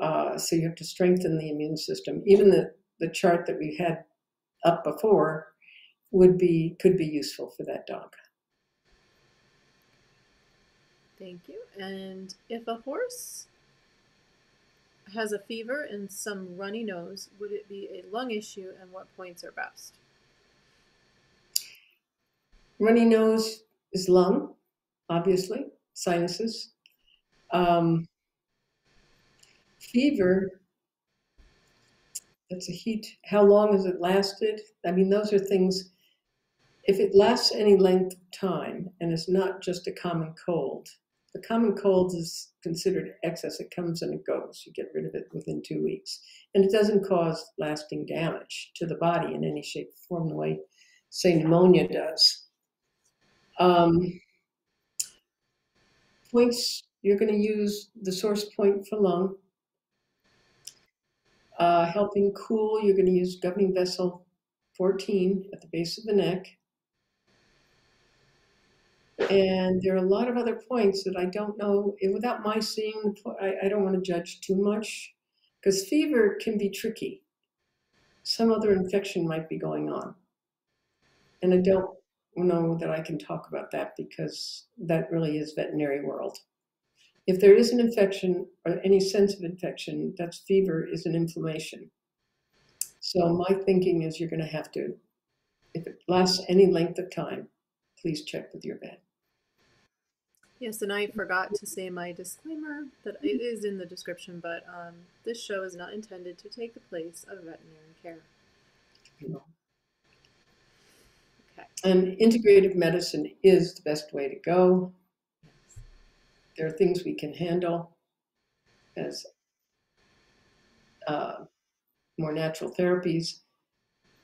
Uh, so you have to strengthen the immune system. Even the, the chart that we had up before would be could be useful for that dog. Thank you. And if a horse has a fever and some runny nose. Would it be a lung issue and what points are best? Runny nose is lung, obviously, sinuses. Um, fever, that's a heat. How long has it lasted? I mean, those are things, if it lasts any length of time and it's not just a common cold, the common cold is considered excess. It comes and it goes. You get rid of it within two weeks. And it doesn't cause lasting damage to the body in any shape or form the way, say, pneumonia does. Um, points, you're going to use the source point for lung. Uh, helping cool, you're going to use governing vessel 14 at the base of the neck. And there are a lot of other points that I don't know, without my seeing, the I, I don't want to judge too much because fever can be tricky. Some other infection might be going on. And I don't know that I can talk about that because that really is veterinary world. If there is an infection or any sense of infection, that's fever is an inflammation. So my thinking is you're going to have to, if it lasts any length of time, please check with your vet. Yes, and I forgot to say my disclaimer that it is in the description, but um, this show is not intended to take the place of veterinary care. No. And integrative medicine is the best way to go. There are things we can handle as uh, more natural therapies.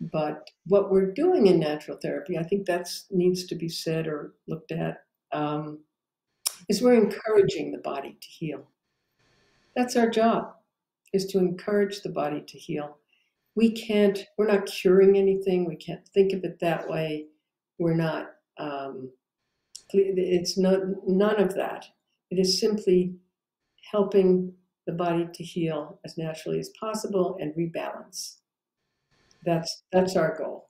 But what we're doing in natural therapy, I think that needs to be said or looked at. Um, is we're encouraging the body to heal. That's our job, is to encourage the body to heal. We can't, we're not curing anything. We can't think of it that way. We're not, um, it's not, none of that. It is simply helping the body to heal as naturally as possible and rebalance. That's, that's our goal.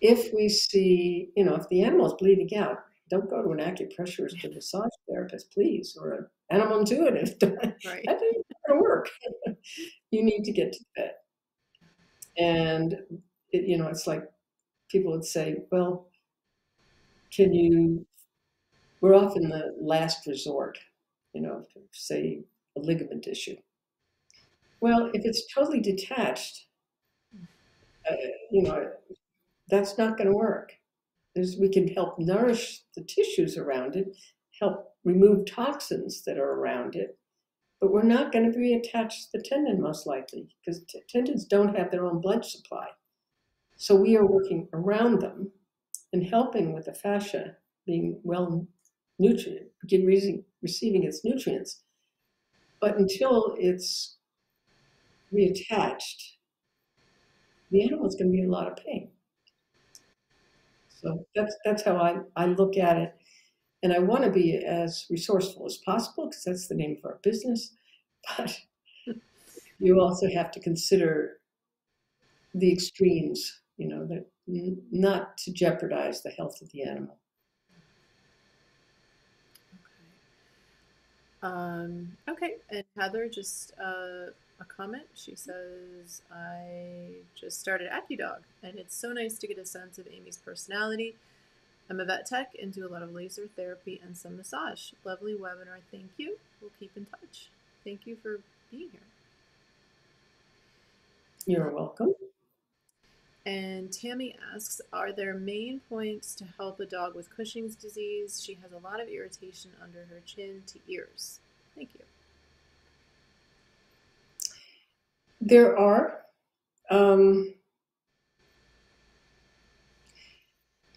If we see, you know, if the animal is bleeding out, don't go to an acupressurist or massage therapist, please, or an animal intuitive. Right. that to work. you need to get to the vet. And, it, you know, it's like people would say, well, can you, we're often the last resort, you know, say a ligament issue. Well, if it's totally detached, uh, you know, that's not going to work we can help nourish the tissues around it, help remove toxins that are around it, but we're not going to be attached to the tendon most likely because tendons don't have their own blood supply. So we are working around them and helping with the fascia being well nutrient, receiving, its nutrients. But until it's reattached, the animal's going to be in a lot of pain. So that's that's how I, I look at it. And I want to be as resourceful as possible because that's the name of our business. But you also have to consider the extremes, you know, that n- not to jeopardize the health of the animal. Okay. Um, okay. And Heather just uh, a comment. She says, I just started Acu-Dog, and it's so nice to get a sense of Amy's personality. I'm a vet tech and do a lot of laser therapy and some massage. Lovely webinar. Thank you. We'll keep in touch. Thank you for being here. You're welcome. And Tammy asks, are there main points to help a dog with Cushing's disease? She has a lot of irritation under her chin to ears. Thank you. There are. Um,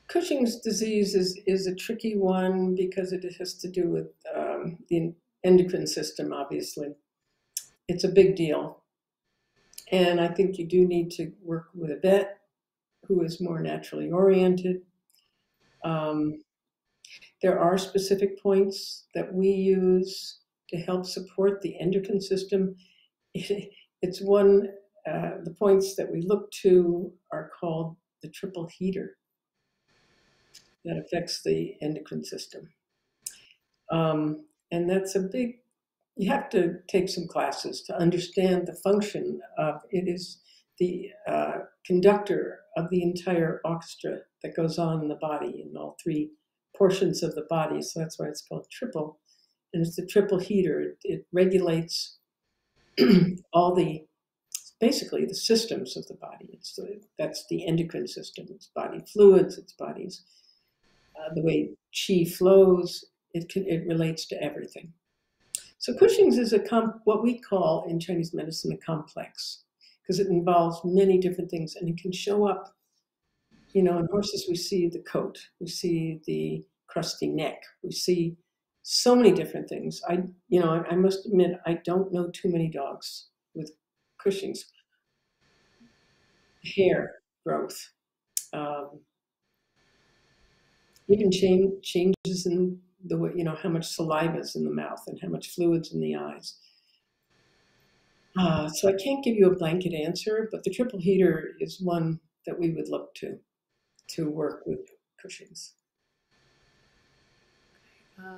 Cushing's disease is, is a tricky one because it has to do with um, the endocrine system, obviously. It's a big deal. And I think you do need to work with a vet who is more naturally oriented. Um, there are specific points that we use to help support the endocrine system. It's one, uh, the points that we look to are called the triple heater that affects the endocrine system. Um, and that's a big you have to take some classes to understand the function of it is the uh, conductor of the entire orchestra that goes on in the body in all three portions of the body. So that's why it's called triple. And it's the triple heater. It, it regulates all the basically the systems of the body. It's the, that's the endocrine system. It's body fluids. It's bodies. Uh, the way chi flows. It can, it relates to everything. So Cushing's is a comp, what we call in Chinese medicine a complex because it involves many different things and it can show up. You know, in horses we see the coat, we see the crusty neck, we see so many different things. I, you know, I, I must admit I don't know too many dogs with Cushing's hair growth. Um, even change, changes in the way, you know, how much saliva is in the mouth and how much fluids in the eyes. Uh, so I can't give you a blanket answer, but the triple heater is one that we would look to to work with Cushing's. Uh,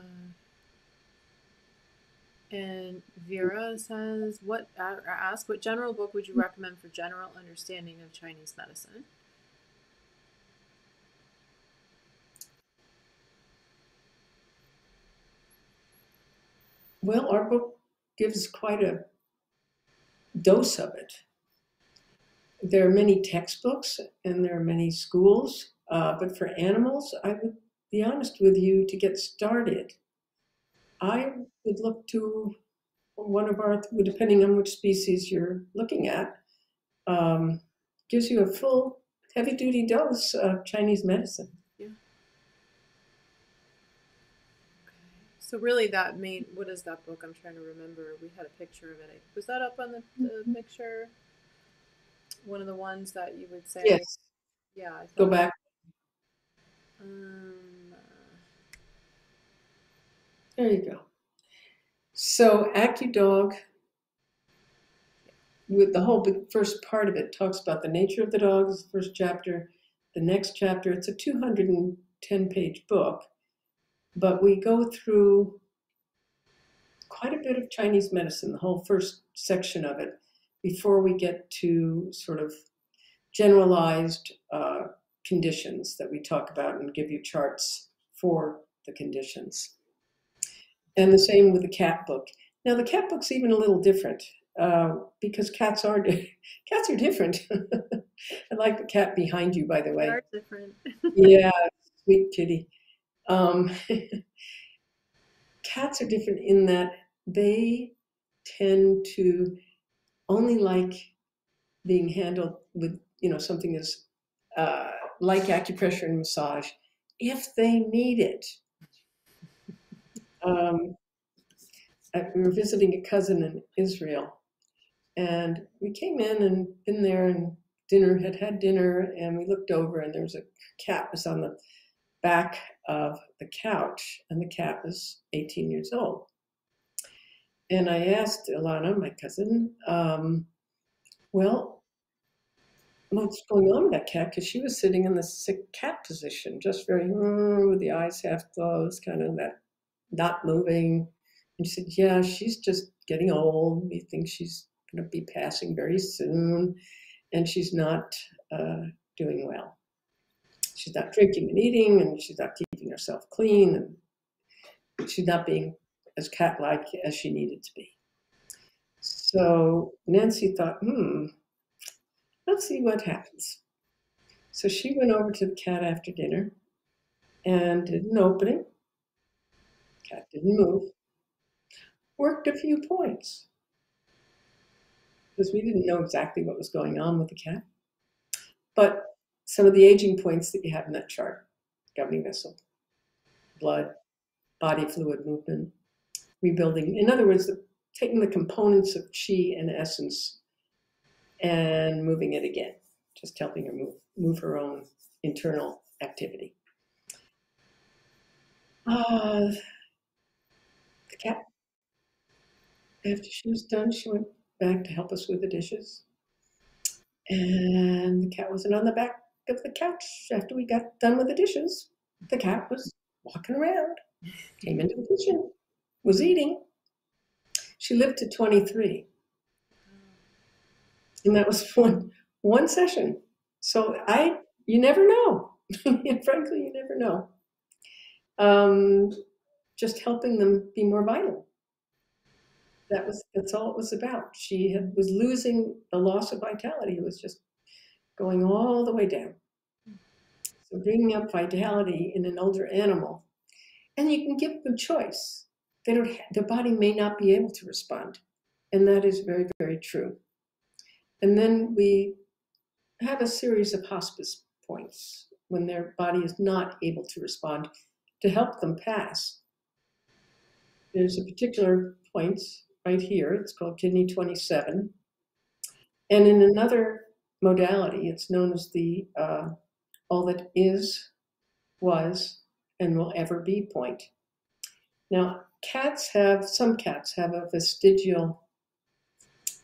and Vera says, "What ask what general book would you recommend for general understanding of Chinese medicine?" Well, our book gives quite a dose of it. There are many textbooks and there are many schools, uh, but for animals, I would be honest with you to get started. I would look to one of our, depending on which species you're looking at, um, gives you a full heavy duty dose of Chinese medicine. So really, that main what is that book? I'm trying to remember. We had a picture of it. Was that up on the, the mm-hmm. picture? One of the ones that you would say. Yes. Yeah. Go back. Um, there you go. So Acu-Dog, with the whole first part of it, talks about the nature of the dogs. The first chapter. The next chapter, it's a 210 page book but we go through quite a bit of Chinese medicine, the whole first section of it, before we get to sort of generalized uh, conditions that we talk about and give you charts for the conditions. And the same with the cat book. Now the cat book's even a little different uh, because cats are cats are different. I like the cat behind you, by the way. They are different. yeah, sweet kitty. Um, cats are different in that they tend to only like being handled with you know something as uh, like acupressure and massage if they need it. Um, we were visiting a cousin in Israel, and we came in and been there and dinner had had dinner, and we looked over and there was a cat was on the back of the couch, and the cat was 18 years old. And I asked Ilana, my cousin, um, well, what's going on with that cat? Because she was sitting in the sick cat position, just very, mm, with the eyes half closed, kind of that, not moving. And she said, yeah, she's just getting old. We think she's going to be passing very soon, and she's not uh, doing well she's not drinking and eating, and she's not keeping herself clean, and she's not being as cat-like as she needed to be. So Nancy thought, hmm, let's see what happens. So she went over to the cat after dinner and did an opening. Cat didn't move. Worked a few points because we didn't know exactly what was going on with the cat. But some of the aging points that you have in that chart governing vessel, blood, body fluid movement, rebuilding. In other words, the, taking the components of chi and essence and moving it again, just helping her move, move her own internal activity. Uh, the cat, after she was done, she went back to help us with the dishes. And the cat wasn't on the back of the couch after we got done with the dishes. The cat was walking around, came into the kitchen, was eating. She lived to 23. And that was one, one session. So I, you never know. Frankly, you never know. Um, just helping them be more vital. That was that's all it was about. She had, was losing the loss of vitality. It was just going all the way down. So bringing up vitality in an older animal, and you can give them choice. They don't. the body may not be able to respond, and that is very very true. And then we have a series of hospice points when their body is not able to respond to help them pass. There's a particular point right here, it's called kidney 27. And in another modality, it's known as the uh, all that is, was, and will ever be point. Now, cats have, some cats have a vestigial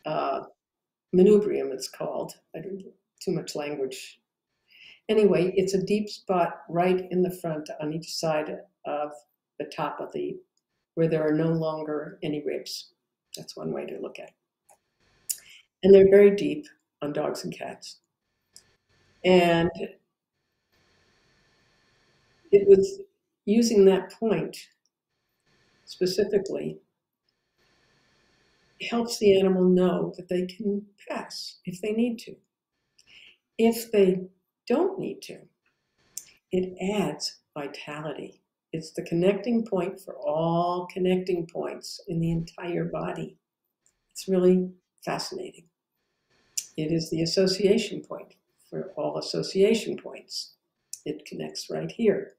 uh, manubrium, it's called. I don't too much language. Anyway, it's a deep spot right in the front on each side of the top of the, where there are no longer any ribs. That's one way to look at it. And they're very deep on dogs and cats. And it was using that point specifically helps the animal know that they can pass if they need to. If they don't need to, it adds vitality. It's the connecting point for all connecting points in the entire body. It's really fascinating. It is the association point for all association points. It connects right here.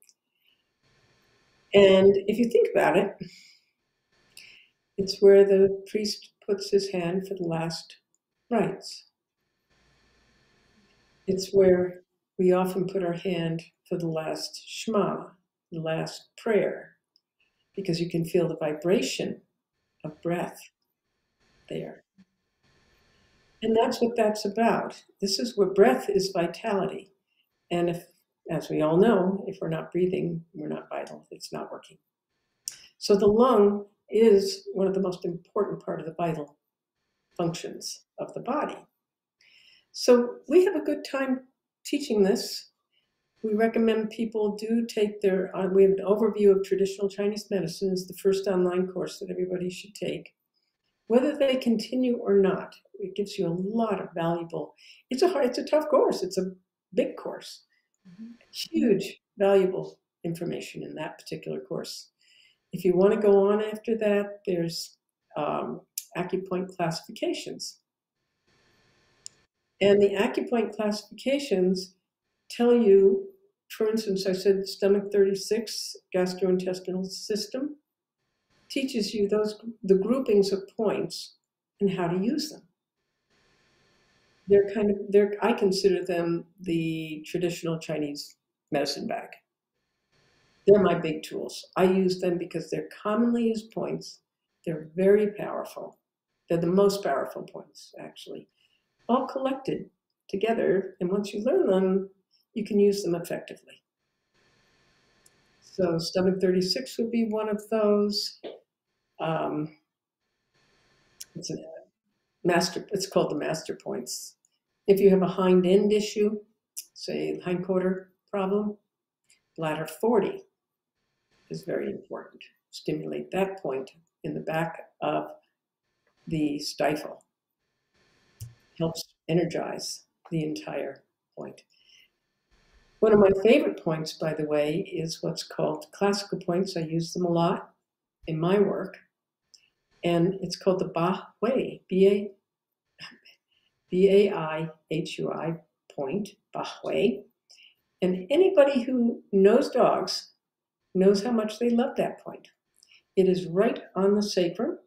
And if you think about it, it's where the priest puts his hand for the last rites. It's where we often put our hand for the last Shema, the last prayer, because you can feel the vibration of breath there. And that's what that's about. This is where breath is vitality. And if, as we all know, if we're not breathing, we're not vital, it's not working. So the lung is one of the most important part of the vital functions of the body. So we have a good time teaching this we recommend people do take their, uh, we have an overview of traditional Chinese medicine is the first online course that everybody should take. Whether they continue or not, it gives you a lot of valuable, it's a hard, it's a tough course. It's a big course. Mm-hmm. Huge, valuable information in that particular course. If you want to go on after that, there's um, acupoint classifications. And the acupoint classifications tell you, for instance, I said stomach 36, gastrointestinal system, teaches you those the groupings of points and how to use them. They're kind of they're I consider them the traditional Chinese medicine bag. They're my big tools. I use them because they're commonly used points. They're very powerful. They're the most powerful points, actually, all collected together. And once you learn them, you can use them effectively. So stomach 36 would be one of those. Um, it's a master, it's called the master points. If you have a hind end issue, say hindquarter problem, bladder 40 is very important. Stimulate that point in the back of the stifle. Helps energize the entire point. One of my favorite points, by the way, is what's called classical points. I use them a lot in my work. And it's called the Ba Hui, B-A, B-A-I-H-U-I point, Ba Hui. And anybody who knows dogs knows how much they love that point. It is right on the sacrum,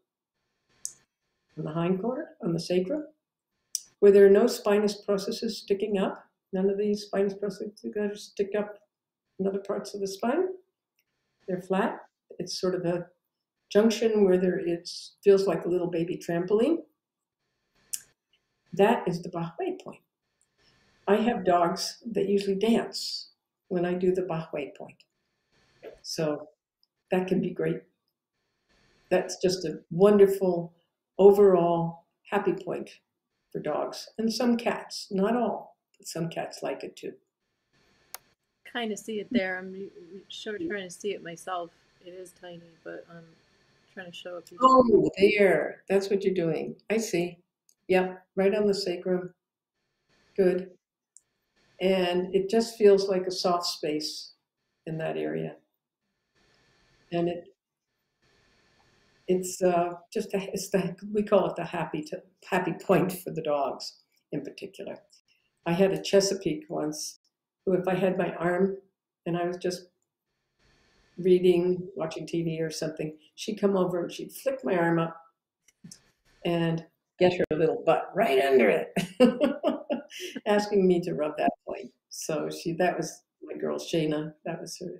on the hindquarter, on the sacrum, where there are no spinous processes sticking up. None of these spinous processes stick up in other parts of the spine. They're flat. It's sort of a junction where there it feels like a little baby trampoline. That is the Ba Hui point. I have dogs that usually dance when I do the Ba Hui point. So that can be great. That's just a wonderful overall happy point for dogs and some cats, not all, but some cats like it too. Kind of see it there. I'm sure trying to see it myself. It is tiny, but I'm trying to show it. Oh, there. That's what you're doing. I see. Yep, right on the sacrum. Good. And it just feels like a soft space in that area. And it it's uh, just a, it's the we call it the happy to, happy point for the dogs in particular. I had a Chesapeake once who, if I had my arm and I was just reading, watching TV or something, she'd come over and she'd flick my arm up and get her little butt right under it, asking me to rub that point. So she that was my girl Shayna. That was her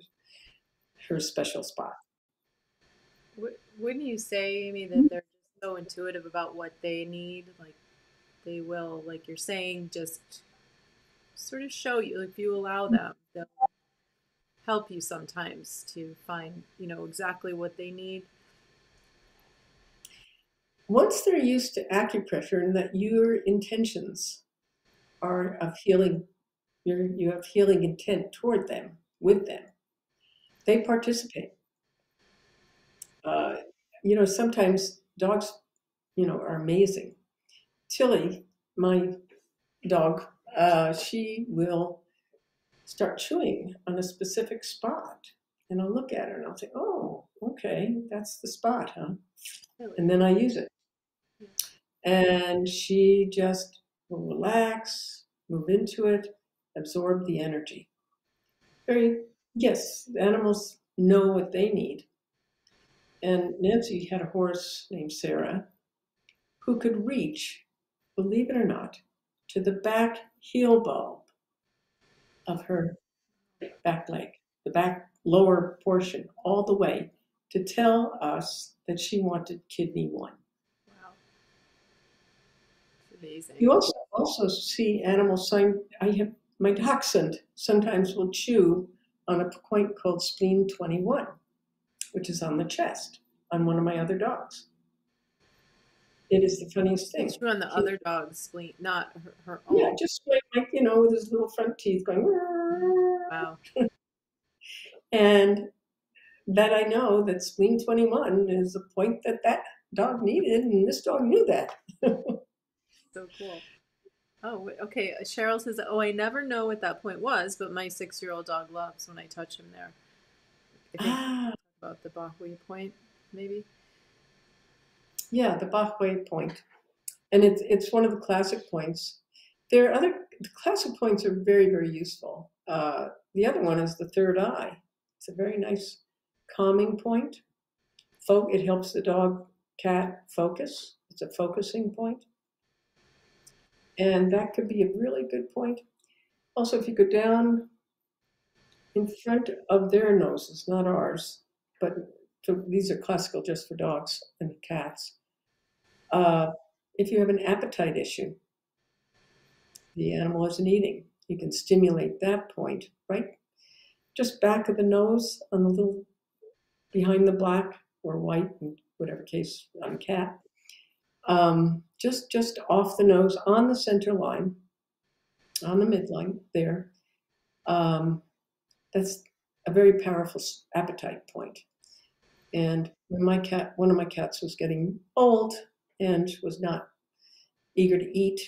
her special spot. Wouldn't you say, Amy, that mm-hmm. they're so intuitive about what they need? Like they will, like you're saying, just sort of show you if you allow mm-hmm. them, they'll help you sometimes to find, you know, exactly what they need. Once they're used to acupressure and that your intentions are of healing, you you have healing intent toward them, with them, they participate. Uh, you know, sometimes dogs, you know, are amazing. Tilly, my dog, uh, she will start chewing on a specific spot. And I'll look at her and I'll say, oh, okay, that's the spot, huh? And then I use it. And she just will relax, move into it, absorb the energy. Very, yes, animals know what they need. And Nancy had a horse named Sarah who could reach, believe it or not, to the back heel bulb of her back leg, the back lower portion, all the way to tell us that she wanted kidney one. Amazing. You also also see animals sign I have my dachshund sometimes will chew on a point called spleen 21 which is on the chest on one of my other dogs. It is the funniest thing. Chew on the he, other dog's spleen, not her, her own. Yeah, just like, like, you know, with his little front teeth going. Wow. and that I know that spleen 21 is a point that that dog needed, and this dog knew that. so cool. Oh, okay. Cheryl says, "Oh, I never know what that point was, but my six-year-old dog loves when I touch him there." I think about the Ba Hui point, maybe. Yeah, the Ba Hui point, and it's it's one of the classic points. There are other the classic points are very very useful. Uh, the other one is the third eye. It's a very nice calming point. Fo- it helps the dog cat focus. It's a focusing point. And that could be a really good point. Also, if you go down in front of their noses, not ours, but so these are classical just for dogs and cats. Uh, if you have an appetite issue, the animal isn't eating, you can stimulate that point, right? Just back of the nose on the little, behind the black or white, in whatever case on cat. Um, just, just off the nose on the center line, on the midline there. Um, that's a very powerful appetite point. And when my cat, one of my cats was getting old and was not eager to eat,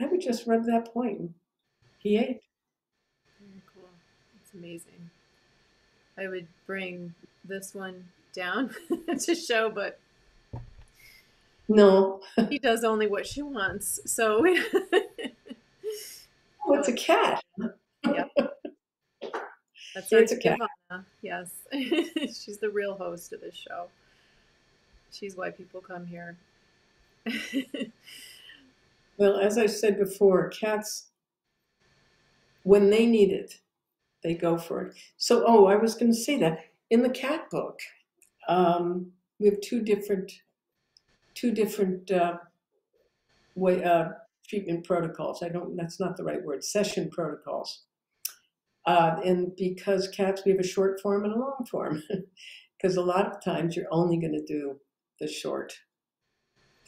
I would just rub that point. He ate. Very cool. It's amazing. I would bring this one down to show, but no, he does only what she wants. So, oh, it's a cat. Yep. That's it's a cat. Ivana. Yes, she's the real host of this show. She's why people come here. well, as I said before, cats, when they need it, they go for it. So, oh, I was going to say that in the cat book, um, we have two different, two different uh, way uh, treatment protocols. I don't. That's not the right word. Session protocols. Uh, and because cats, we have a short form and a long form. Because a lot of times you're only going to do the short.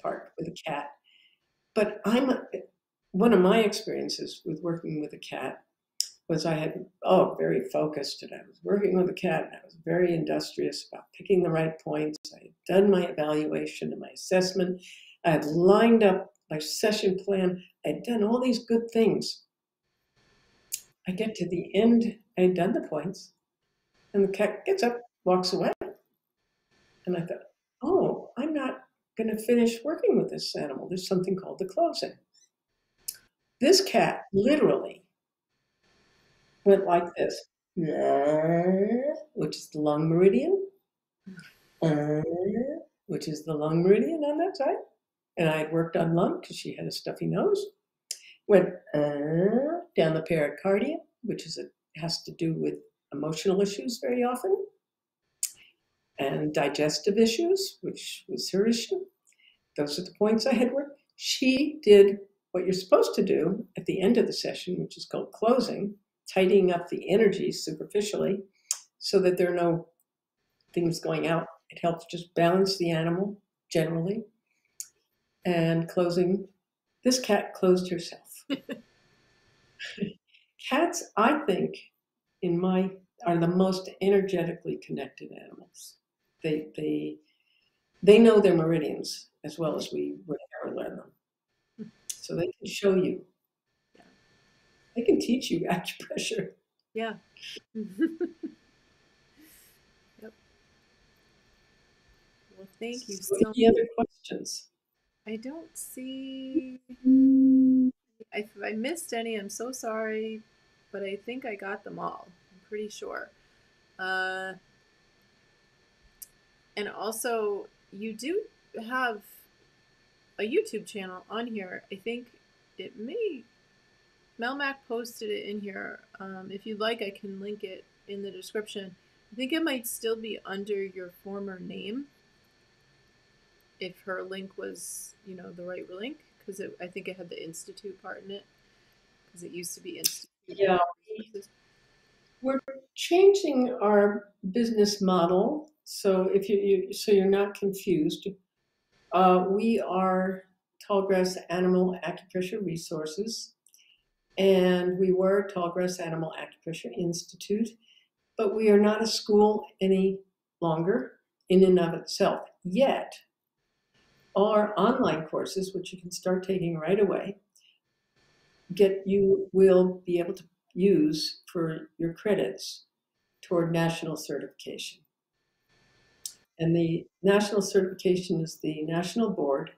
part with a cat. But I'm one of my experiences with working with a cat was I had oh very focused and I was working with a cat and I was very industrious about picking the right points. I had done my evaluation and my assessment. I had lined up my session plan. I had done all these good things. I get to the end, I had done the points, and the cat gets up, walks away. And I thought, oh, I'm not going to finish working with this animal. There's something called the closing. This cat literally went like this, which is the lung meridian, which is the lung meridian on that side. And I had worked on lung because she had a stuffy nose. Went down the pericardium, which is a, has to do with emotional issues very often, and digestive issues, which was her issue. Those are the points I had worked. She did what you're supposed to do at the end of the session, which is called closing, tidying up the energies superficially so that there are no things going out. It helps just balance the animal generally. And closing, this cat closed herself. Cats, I think, in my are the most energetically connected animals. They they they know their meridians as well as we would ever learn them. Hmm. So they can show you they can teach you acupressure. Yeah. yep. Well, thank you so, so Any other questions? I don't see. If I missed any, I'm so sorry, but I think I got them all. I'm pretty sure. Uh, and also, you do have a YouTube channel on here. I think it may Melmac posted it in here. Um, if you'd like, I can link it in the description. I think it might still be under your former name if her link was, you know, the right link because I think it had the institute part in it because it used to be institute. Yeah, we're changing our business model. So if you, you so you're not confused, uh, we are Tallgrass Animal Acupressure Resources and we were Tallgrass Animal Acupressure Institute, but we are not a school any longer in and of itself. Yet, our online courses, which you can start taking right away, get you will be able to use for your credits toward national certification. And the national certification is the National Board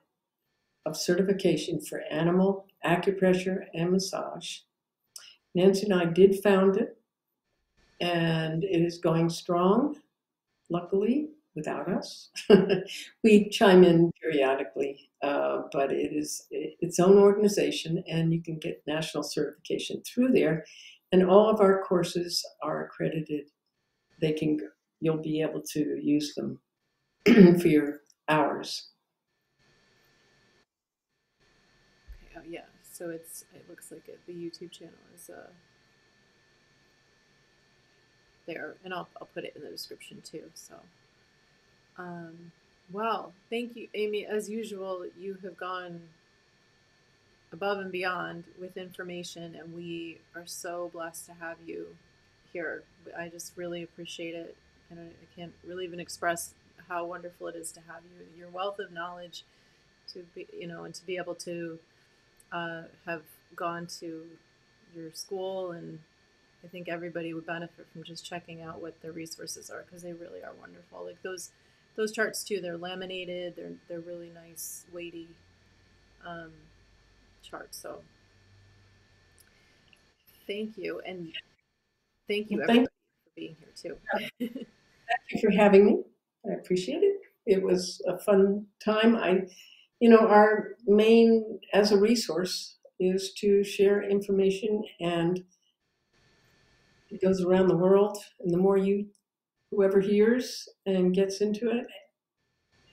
of Certification for Animal acupressure, and massage. Nancy and I did found it, and it is going strong, luckily, without us. we chime in periodically, uh, but it is its own organization, and you can get national certification through there. And all of our courses are accredited. They can, you'll be able to use them for your hours. So it's it looks like it, the YouTube channel is uh, there, and I'll I'll put it in the description too. So, um, well, thank you, Amy. As usual, you have gone above and beyond with information, and we are so blessed to have you here. I just really appreciate it, and I, I can't really even express how wonderful it is to have you. Your wealth of knowledge, to be, you know, and to be able to uh, have gone to your school, and I think everybody would benefit from just checking out what the resources are because they really are wonderful. Like those those charts too, they're laminated. They're they're really nice, weighty um, charts. So thank you, and thank you everybody for being here too. thank you for having me. I appreciate it. It was a fun time. I you know, our main as a resource is to share information and it goes around the world. And the more you, whoever hears and gets into it,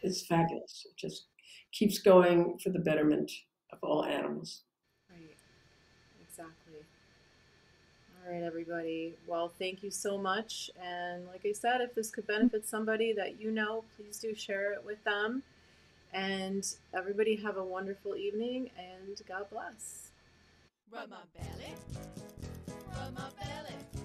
it's fabulous. It just keeps going for the betterment of all animals. Right. Exactly. All right, everybody. Well, thank you so much. And like I said, if this could benefit somebody that you know, please do share it with them. And everybody have a wonderful evening and God bless. Rub my belly, rub my belly.